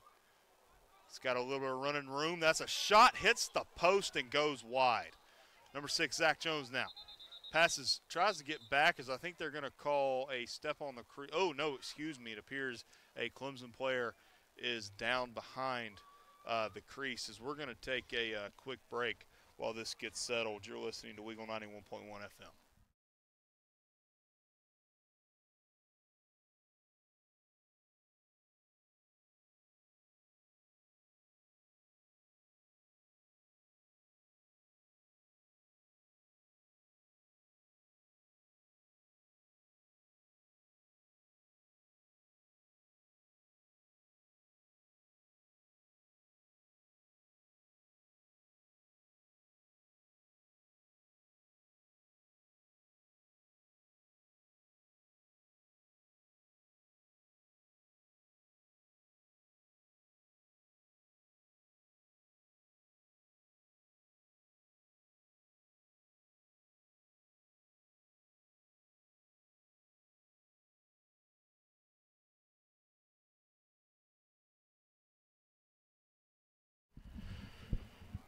It's got a little bit of running room. That's a shot, hits the post and goes wide. Number six, Zach Jones now. Passes, tries to get back as I think they're going to call a step on the crease. Oh, no, excuse me. It appears a Clemson player is down behind uh, the crease as we're going to take a uh, quick break while this gets settled. You're listening to WEGL 91.1 FM.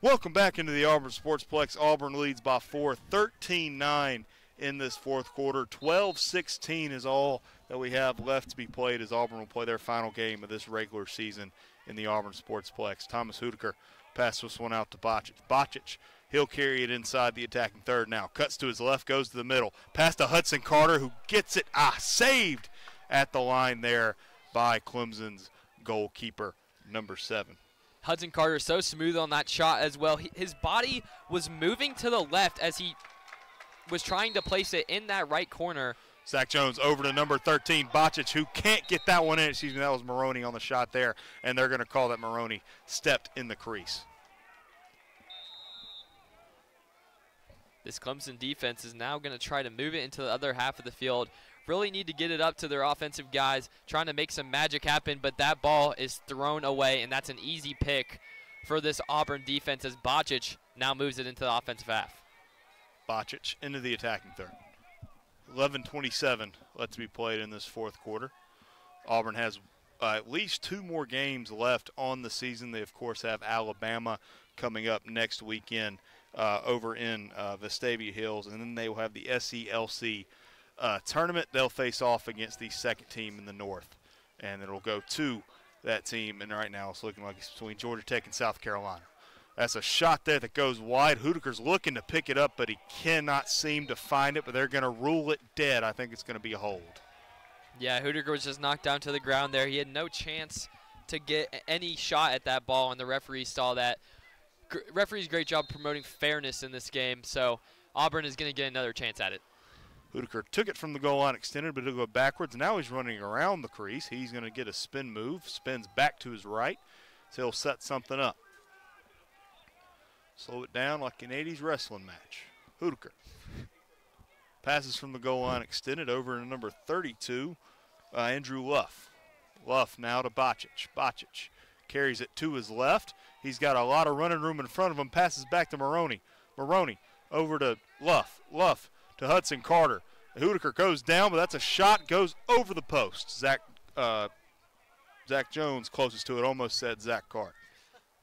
Welcome back into the Auburn Sportsplex. Auburn leads by four, 13 9 in this fourth quarter. 12 16 is all that we have left to be played as Auburn will play their final game of this regular season in the Auburn Sportsplex. Thomas Hudaker passes this one out to Bocic. Bocic, he'll carry it inside the attacking third now. Cuts to his left, goes to the middle. Pass to Hudson Carter, who gets it. Ah, saved at the line there by Clemson's goalkeeper, number seven. Hudson Carter so smooth on that shot as well. He, his body was moving to the left as he was trying to place it in that right corner. Zach Jones over to number 13, Bocic, who can't get that one in. Excuse me, that was Maroney on the shot there, and they're going to call that Maroney stepped in the crease. This Clemson defense is now going to try to move it into the other half of the field. Really need to get it up to their offensive guys, trying to make some magic happen, but that ball is thrown away, and that's an easy pick for this Auburn defense as Bocic now moves it into the offensive half. Bocic into the attacking third. 11:27 left to be played in this fourth quarter. Auburn has uh, at least two more games left on the season. They of course have Alabama coming up next weekend uh, over in uh, Vestavia Hills, and then they will have the SELC uh, tournament. They'll face off against the second team in the North, and it'll go to that team. And right now it's looking like it's between Georgia Tech and South Carolina. That's a shot there that goes wide. Hudaker's looking to pick it up, but he cannot seem to find it. But they're going to rule it dead. I think it's going to be a hold. Yeah, Hudaker was just knocked down to the ground there. He had no chance to get any shot at that ball, and the referee saw that. Gr- referee's great job promoting fairness in this game, so Auburn is going to get another chance at it. Hudaker took it from the goal line extended, but it'll go backwards. Now he's running around the crease. He's going to get a spin move, spins back to his right, so he'll set something up. Slow it down like an 80s wrestling match. Hudaker passes from the goal line extended over to number 32, uh, Andrew Luff. Luff now to Bocic. Bocic carries it to his left. He's got a lot of running room in front of him. Passes back to Maroney. Maroney over to Luff. Luff to Hudson Carter. Hudaker goes down, but that's a shot. Goes over the post. Zach uh, Zach Jones closest to it. Almost said Zach Carter.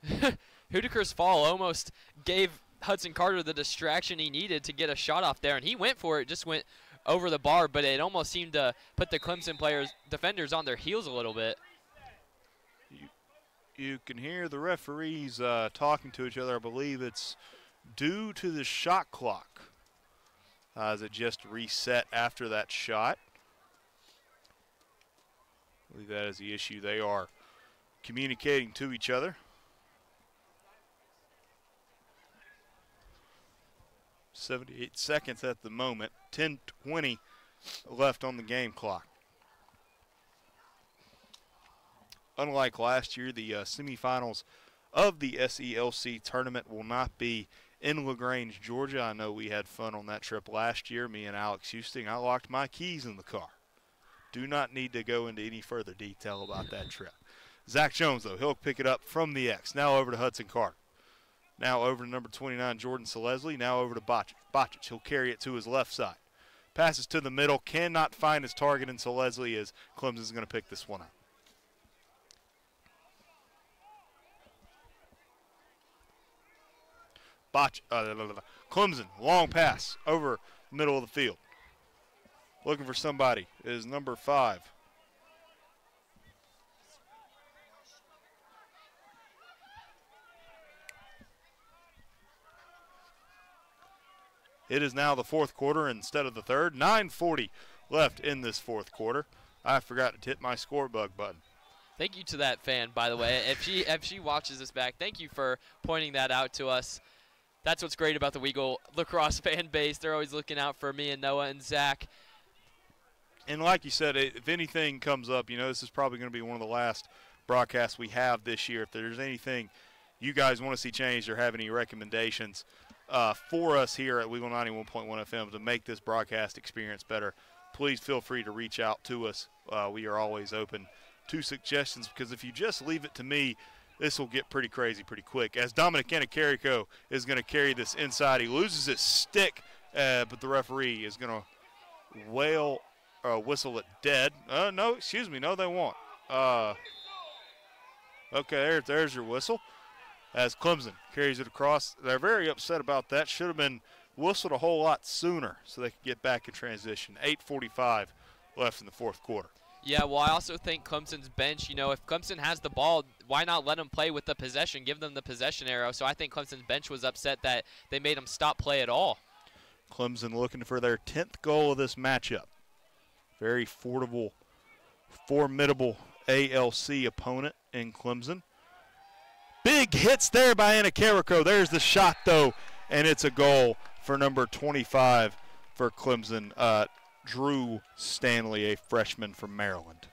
Hudaker's fall almost gave Hudson Carter the distraction he needed to get a shot off there, and he went for it, just went over the bar, but it almost seemed to put the Clemson players, defenders on their heels a little bit. You can hear the referees uh, talking to each other. I believe it's due to the shot clock. Uh, as it just reset after that shot. I believe that is the issue. They are communicating to each other. Seventy-eight seconds at the moment. 10-20 left on the game clock. Unlike last year, the uh, semifinals of the SELC tournament will not be in LaGrange, Georgia. I know we had fun on that trip last year, me and Alex Houston. I locked my keys in the car. Do not need to go into any further detail about that trip. Zach Jones, though, he'll pick it up from the X. Now over to Hudson Carter. Now over to number 29, Jordan Selesli. Now over to Bocic. Bocic, he'll carry it to his left side. Passes to the middle, cannot find his target in Selesli as Clemson's going to pick this one up. Botch, uh, Clemson, long pass over middle of the field. Looking for somebody is number five. It is now the fourth quarter instead of the third. 9.40 left in this fourth quarter. I forgot to hit my score bug button. Thank you to that fan, by the way. If she if she watches this back, thank you for pointing that out to us. That's what's great about the WEGL lacrosse fan base. They're always looking out for me and Noah and Zach. And like you said, if anything comes up, you know, this is probably going to be one of the last broadcasts we have this year. If there's anything you guys want to see changed or have any recommendations, uh, for us here at WEGL 91.1 FM to make this broadcast experience better, please feel free to reach out to us. Uh, we are always open to suggestions because if you just leave it to me, this will get pretty crazy pretty quick. As Dominic Anacarico is going to carry this inside, he loses his stick, uh, but the referee is going to wail, uh, whistle it dead. Uh, no, excuse me, no, they won't. Uh, okay, there, there's your whistle as Clemson carries it across. They're very upset about that. Should have been whistled a whole lot sooner so they could get back in transition. 8:45 left in the fourth quarter. Yeah, well, I also think Clemson's bench, you know, if Clemson has the ball, why not let them play with the possession, give them the possession arrow? So I think Clemson's bench was upset that they made them stop play at all. Clemson looking for their 10th goal of this matchup. Very formidable, formidable ALC opponent in Clemson. Big hits there by Anacarico. There's the shot, though, and it's a goal for number 25 for Clemson, uh, Drew Stanley, a freshman from Maryland.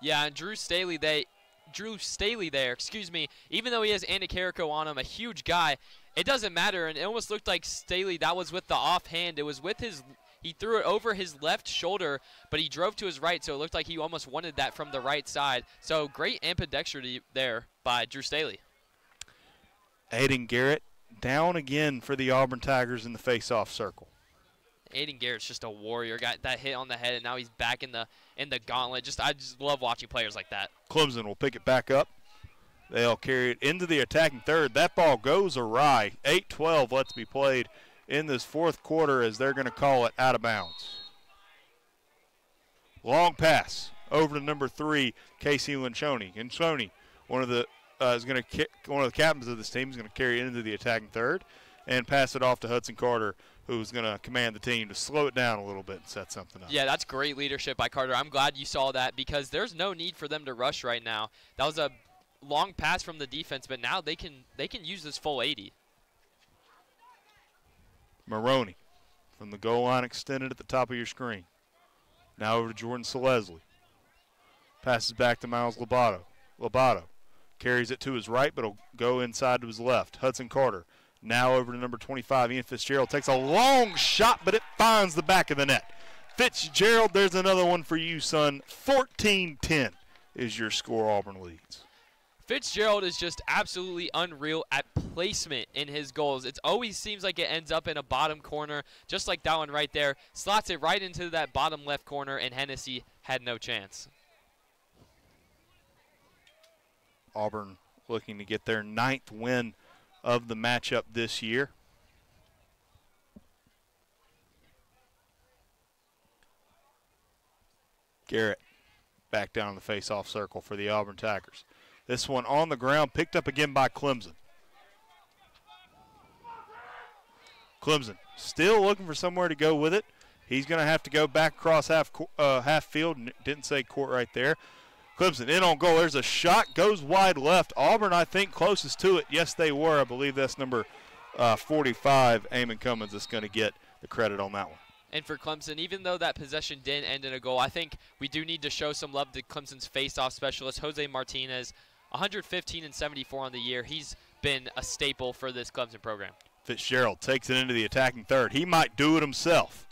Yeah, and Drew Staley, they Drew Staley there, excuse me, even though he has Anacarico on him, a huge guy, it doesn't matter. And it almost looked like Staley, that was with the offhand. It was with his, he threw it over his left shoulder, but he drove to his right, so it looked like he almost wanted that from the right side. So great ambidextrity there by Drew Staley. Aiden Garrett down again for the Auburn Tigers in the face-off circle. Aiden Garrett's just a warrior. Got that hit on the head, and now he's back in the in the gauntlet. Just I just love watching players like that. Clemson will pick it back up. They'll carry it into the attacking third. That ball goes awry. 8-12 let's be played in this fourth quarter as they're going to call it out of bounds. Long pass over to number three, Casey Lencioni. Lencioni, one of the uh, is going to one of the captains of this team is going to carry it into the attacking third and pass it off to Hudson Carter, who's going to command the team to slow it down a little bit and set something up. Yeah, that's great leadership by Carter. I'm glad you saw that because there's no need for them to rush right now. That was a long pass from the defense, but now they can they can use this full 80. Maroney from the goal line extended at the top of your screen. Now over to Jordan Selesli. Passes back to Miles Lobato. Lobato Carries it to his right, but will go inside to his left. Hudson Carter now over to number 25. Ian Fitzgerald takes a long shot, but it finds the back of the net. Fitzgerald, there's another one for you, son. 14 10 is your score, Auburn leads. Fitzgerald is just absolutely unreal at placement in his goals. It always seems like it ends up in a bottom corner, just like that one right there. Slots it right into that bottom left corner, and Hennessy had no chance. Auburn looking to get their ninth win of the matchup this year. Garrett back down in the face-off circle for the Auburn Tigers. This one on the ground, picked up again by Clemson. Clemson still looking for somewhere to go with it. He's going to have to go back across half uh, half field. Didn't say court right there. Clemson in on goal. There's a shot, goes wide left. Auburn, I think, closest to it. Yes, they were. I believe that's number uh, 45, Eamon Cummins, that's going to get the credit on that one. And for Clemson, even though that possession didn't end in a goal, I think we do need to show some love to Clemson's face-off specialist, Jose Martinez. 115 and 74 on the year. He's been a staple for this Clemson program. Fitzgerald takes it into the attacking third. He might do it himself.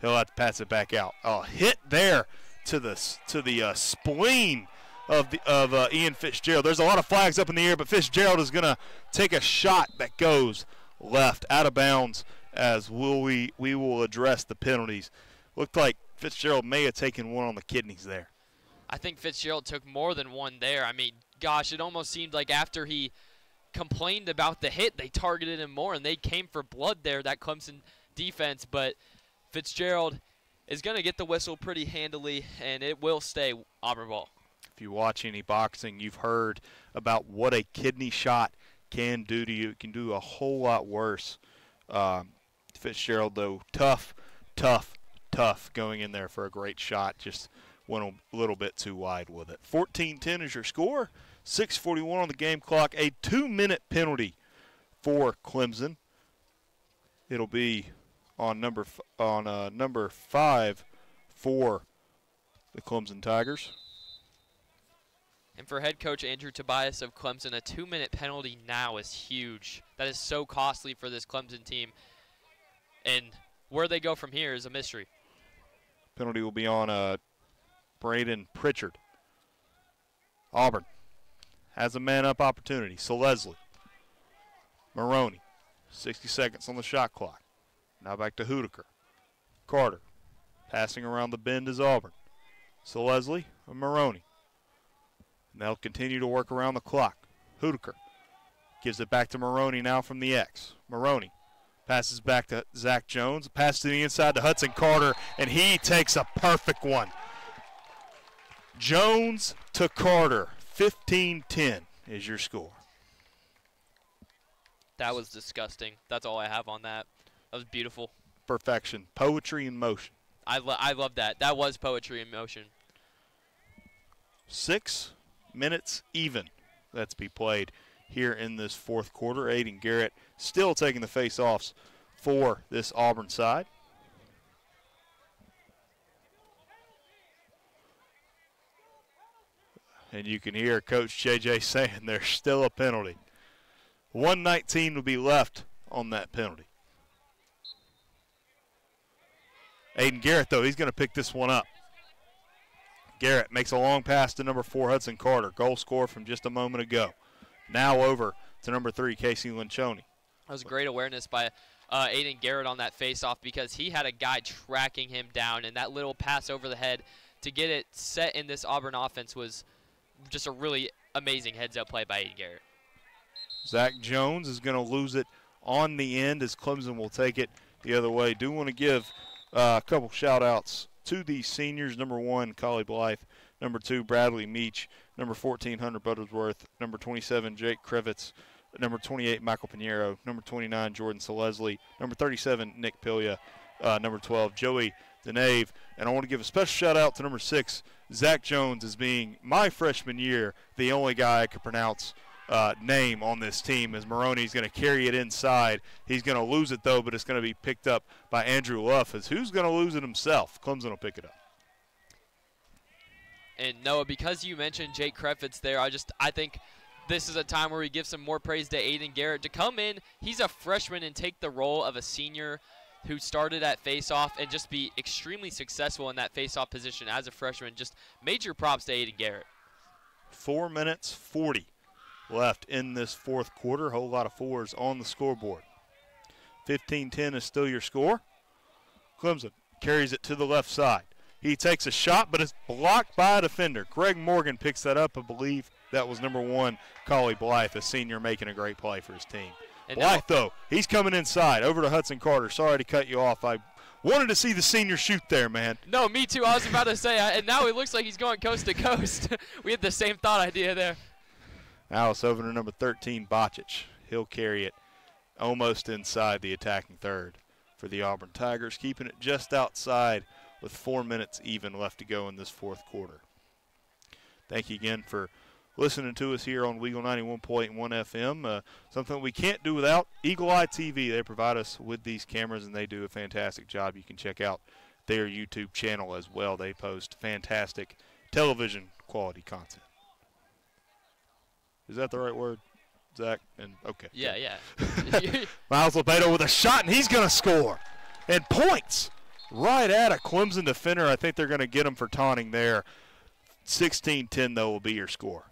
He'll have to pass it back out. A hit there to the to the uh, spleen of the of uh, Ian Fitzgerald. There's a lot of flags up in the air, but Fitzgerald is going to take a shot that goes left out of bounds. As will we we will address the penalties. Looked like Fitzgerald may have taken one on the kidneys there. I think Fitzgerald took more than one there. I mean, gosh, it almost seemed like after he complained about the hit, they targeted him more and they came for blood there, that Clemson defense. But Fitzgerald is going to get the whistle pretty handily, and it will stay Auburn ball. If you watch any boxing, you've heard about what a kidney shot can do to you. It can do a whole lot worse. Um, Fitzgerald, though, tough, tough, tough going in there for a great shot. Just went a little bit too wide with it. 14-10 is your score. 6:41 on the game clock. A two-minute penalty for Clemson. It'll be on number f- on uh, number five for the Clemson Tigers. And for head coach Andrew Tobias of Clemson, a two-minute penalty now is huge. That is so costly for this Clemson team. And where they go from here is a mystery. Penalty will be on uh, Braden Pritchard. Auburn has a man up opportunity. Selesli. Maroney. 60 seconds on the shot clock. Now back to Hudaker. Carter. Passing around the bend is Auburn. Selesli and Maroney. And they'll continue to work around the clock. Hudaker gives it back to Maroney now from the X. Maroney passes back to Zach Jones. Pass to the inside to Hudson Carter, and he takes a perfect one. Jones to Carter. 15 10 is your score. That was disgusting. That's all I have on that. That was beautiful. Perfection. Poetry in motion. I, lo- I love that. That was poetry in motion. Six minutes even. That's be played here in this fourth quarter. Aiden Garrett still taking the face-offs for this Auburn side. And you can hear Coach JJ saying there's still a penalty. 119 will be left on that penalty. Aiden Garrett, though, he's going to pick this one up. Garrett makes a long pass to number four, Hudson Carter. Goal score from just a moment ago. Now over to number three, Casey Lencioni. That was great awareness by uh, Aiden Garrett on that faceoff because he had a guy tracking him down, and that little pass over the head to get it set in this Auburn offense was just a really amazing heads-up play by Aiden Garrett. Zach Jones is going to lose it on the end as Clemson will take it the other way. Do want to give uh, a couple shout-outs to the seniors. Number one, Collie Blythe. Number two, Bradley Meach. Number 14, Hunter Buttersworth. Number 27, Jake Krivitz. Number 28, Michael Pinheiro. Number 29, Jordan Selesli. Number 37, Nick Pilia. Uh, number 12, Joey Denave. And I want to give a special shout out to number six, Zach Jones, as being my freshman year, the only guy I could pronounce uh, name on this team as Maroney's going to carry it inside. He's going to lose it though, but it's going to be picked up by Andrew Luff. As who's going to lose it himself? Clemson will pick it up. And Noah, because you mentioned Jake Krefitz there, I just I think this is a time where we give some more praise to Aiden Garrett to come in. He's a freshman and take the role of a senior who started at faceoff and just be extremely successful in that faceoff position as a freshman. Just major props to Aiden Garrett. Four minutes 40 left in this fourth quarter. A whole lot of fours on the scoreboard. 15-10 is still your score. Clemson carries it to the left side. He takes a shot, but it's blocked by a defender. Craig Morgan picks that up. I believe that was number one, Collie Blythe, a senior making a great play for his team. And Blythe, though, he's coming inside over to Hudson Carter. Sorry to cut you off. I wanted to see the senior shoot there, man. No, me too. I was about to say, I- and now it looks like he's going coast to coast. we had the same thought idea there. It's over to number 13, Bocic. He'll carry it almost inside the attacking third for the Auburn Tigers, keeping it just outside with four minutes even left to go in this fourth quarter. Thank you again for listening to us here on WEGL 91.1 FM. Uh, something we can't do without Eagle Eye TV. They provide us with these cameras and they do a fantastic job. You can check out their YouTube channel as well. They post fantastic television quality content. Is that the right word? Zach? And okay. Yeah, yeah. Miles Lobato with a shot, and he's going to score. And points right at a Clemson defender. I think they're going to get him for taunting there. 16-10 though will be your score.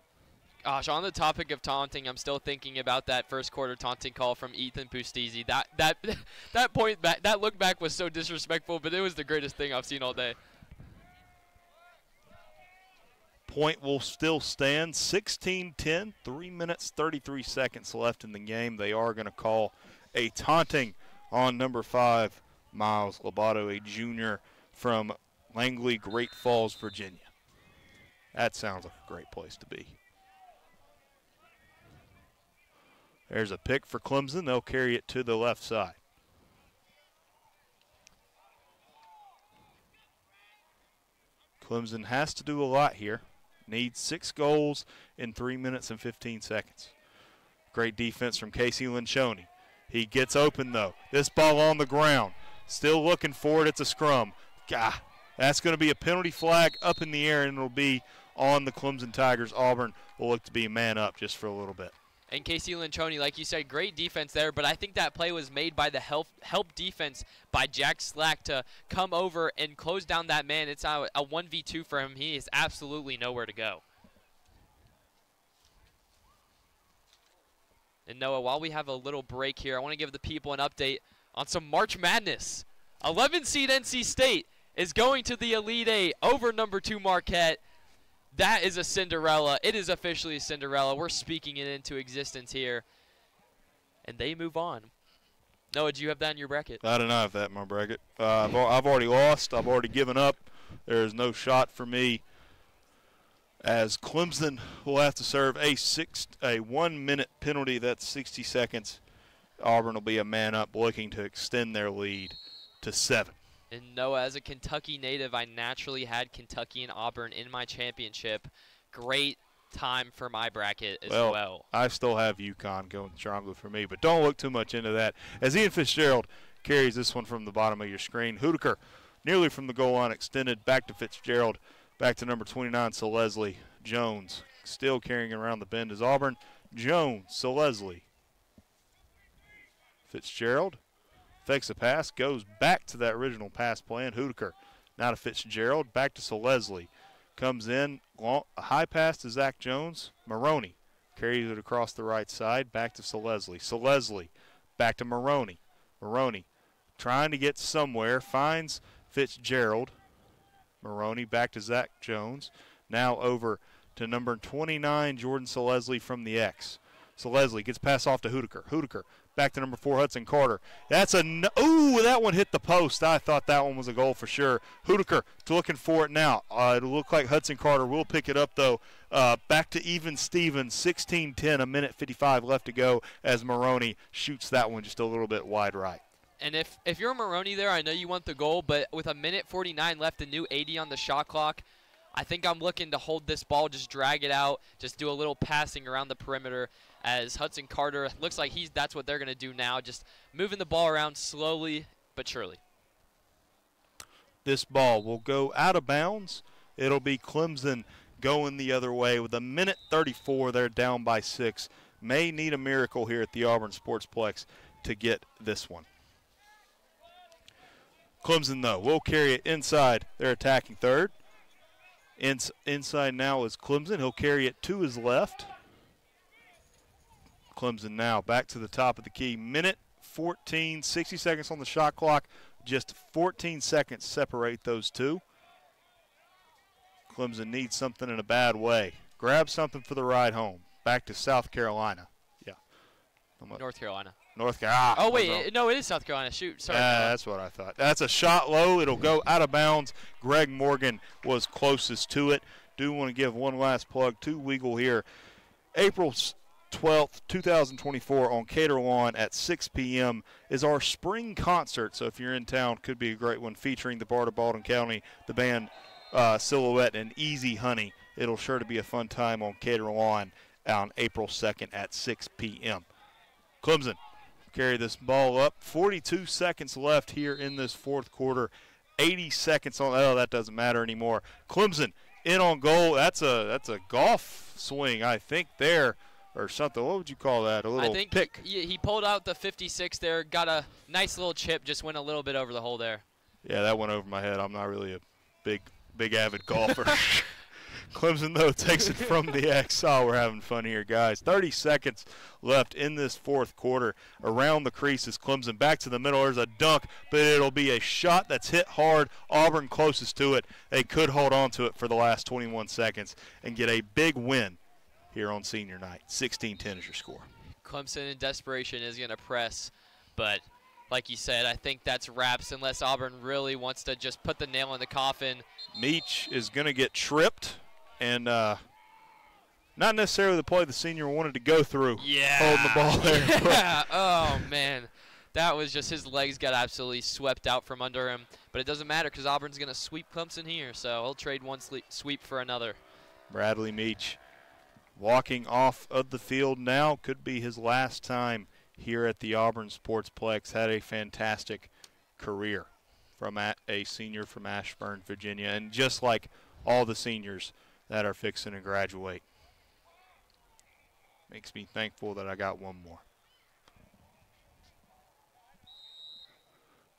Gosh, on the topic of taunting, I'm still thinking about that first quarter taunting call from Ethan Pustisi. That that that point back, that look back was so disrespectful, but it was the greatest thing I've seen all day. Point will still stand 16-10, 3 minutes 33 seconds left in the game. They are going to call a taunting on number 5 Miles Lobato, a junior from Langley, Great Falls, Virginia. That sounds like a great place to be. There's a pick for Clemson. They'll carry it to the left side. Clemson has to do a lot here. Needs six goals in three minutes and 15 seconds. Great defense from Casey Lencioni. He gets open though. This ball on the ground. Still looking for it. It's a scrum. Gah. That's going to be a penalty flag up in the air, and it'll be on the Clemson Tigers. Auburn will look to be a man up just for a little bit. And Casey Lencioni, like you said, great defense there, but I think that play was made by the help, help defense by Jack Slack to come over and close down that man. It's a, a 1v2 for him. He is absolutely nowhere to go. And Noah, while we have a little break here, I want to give the people an update on some March Madness. 11 seed NC State is going to the Elite Eight over number two Marquette. That is a Cinderella. It is officially a Cinderella. We're speaking it into existence here. And they move on. Noah, do you have that in your bracket? I don't have that in my bracket. Uh, I've, I've already lost. I've already given up. There is no shot for me. As Clemson will have to serve a six, a one-minute penalty. That's 60 seconds. Auburn will be a man up, looking to extend their lead to seven. And Noah, as a Kentucky native, I naturally had Kentucky and Auburn in my championship. Great time for my bracket as well. well. I still have UConn going strongly for me, but don't look too much into that. As Ian Fitzgerald carries this one from the bottom of your screen, Hudaker nearly from the goal line extended back to Fitzgerald, back to number 29, Selesli Jones still carrying around the bend is Auburn. Jones, Selesli. Fitzgerald fakes a pass, goes back to that original pass plan. Hudaker now to Fitzgerald, back to Leslie. Comes in, long, a high pass to Zach Jones. Maroney carries it across the right side, back to Leslie. Leslie back to Maroney. Maroney trying to get somewhere, finds Fitzgerald. Maroney back to Zach Jones. Now over to number 29, Jordan Selesli from the X. Leslie gets pass off to Hudaker. Hudaker back to number four, Hudson Carter. That's a ooh, that one hit the post. I thought that one was a goal for sure. Hudaker looking for it now. Uh, it'll look like Hudson Carter will pick it up though. Uh, back to even Stevens, 16-10, a minute 55 left to go as Maroney shoots that one just a little bit wide right. And if if you're Maroney there, I know you want the goal, but with a minute 49 left, a new 80 on the shot clock. I think I'm looking to hold this ball, just drag it out, just do a little passing around the perimeter, as Hudson Carter looks like he's that's what they're going to do now, just moving the ball around slowly but surely. This ball will go out of bounds. It'll be Clemson going the other way with a minute 34. They're down by six. May need a miracle here at the Auburn Sportsplex to get this one. Clemson, though, will carry it inside. They're attacking third. inside now is Clemson. He'll carry it to his left. Clemson now back to the top of the key. Minute 14, 60 seconds on the shot clock. Just 14 seconds separate those two. Clemson needs something in a bad way. Grab something for the ride home. Back to South Carolina. Yeah. North Carolina. North Carolina. Ah, oh, wait. no, it is South Carolina. Shoot. Sorry. Yeah, that's what I thought. That's a shot low. It'll go out of bounds. Craig Morgan was closest to it. Do want to give one last plug to WEGL here. April 12th, 2024 on Cater at 6 p.m. is our spring concert. So if you're in town, could be a great one featuring the Bart of Baldwin County, the band uh, Silhouette, and Easy Honey. It'll sure to be a fun time on Cater on April 2nd at 6 p.m. Clemson carry this ball up. 42 seconds left here in this fourth quarter. 80 seconds on. Oh, that doesn't matter anymore. Clemson in on goal. That's a that's a golf swing, I think. There or something. What would you call that? A little I think pick. He, he pulled out the 56 there, got a nice little chip, just went a little bit over the hole there. Yeah, that went over my head. I'm not really a big, big avid golfer. Clemson, though, takes it from the X. Oh, we're having fun here, guys. 30 seconds left in this fourth quarter. Around the crease is Clemson. Back to the middle. There's a dunk, but it'll be a shot that's hit hard. Auburn closest to it. They could hold on to it for the last 21 seconds and get a big win here on senior night. 16 10 is your score. Clemson in desperation is going to press, but like you said, I think that's wraps unless Auburn really wants to just put the nail in the coffin. Meach is going to get tripped and uh, not necessarily the play the senior wanted to go through. Yeah. Holding the ball there. Yeah. oh, man. That was just his legs got absolutely swept out from under him. But it doesn't matter because Auburn's going to sweep Clemson here, so he'll trade one sweep for another. Bradley Meach walking off of the field now. Could be his last time here at the Auburn Sportsplex. Had a fantastic career from a, senior from Ashburn, Virginia. And just like all the seniors that are fixing to graduate. Makes me thankful that I got one more.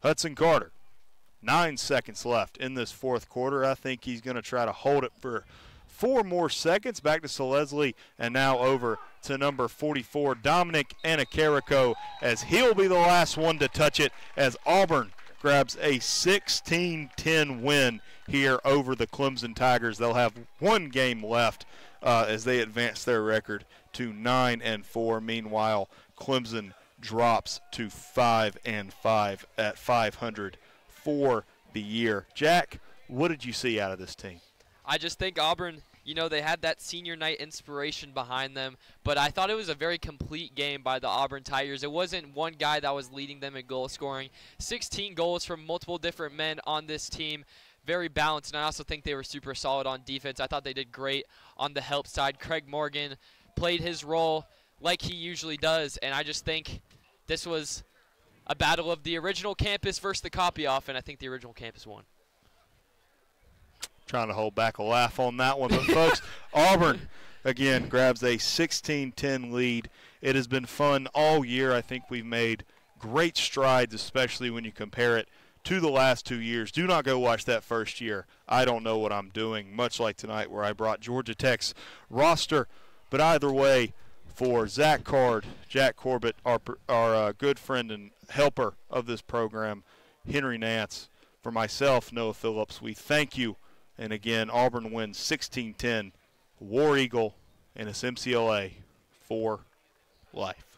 Hudson Carter, nine seconds left in this fourth quarter. I think he's going to try to hold it for four more seconds. Back to Selesli and now over to number 44, Dominic Anacarico, as he'll be the last one to touch it as Auburn grabs a 16 10 win here over the Clemson Tigers. They'll have one game left uh, as they advance their record to 9 and 4. Meanwhile, Clemson drops to 5 and 5 at 500 for the year. Jack, what did you see out of this team? I just think Auburn you know, they had that senior night inspiration behind them, but I thought it was a very complete game by the Auburn Tigers. It wasn't one guy that was leading them in goal scoring. 16 goals from multiple different men on this team. Very balanced, and I also think they were super solid on defense. I thought they did great on the help side. Craig Morgan played his role like he usually does, and I just think this was a battle of the original campus versus the copy off, and I think the original campus won trying to hold back a laugh on that one. But, folks, Auburn, again, grabs a 16 10 lead. It has been fun all year. I think we've made great strides, especially when you compare it to the last two years. Do not go watch that first year. I don't know what I'm doing, much like tonight where I brought Georgia Tech's roster. But either way, for Zach Card, Jack Corbett, our, our uh, good friend and helper of this program, Henry Nance, for myself, Noah Phillips, we thank you and again, Auburn wins 16 10. War Eagle and its MCLA for life.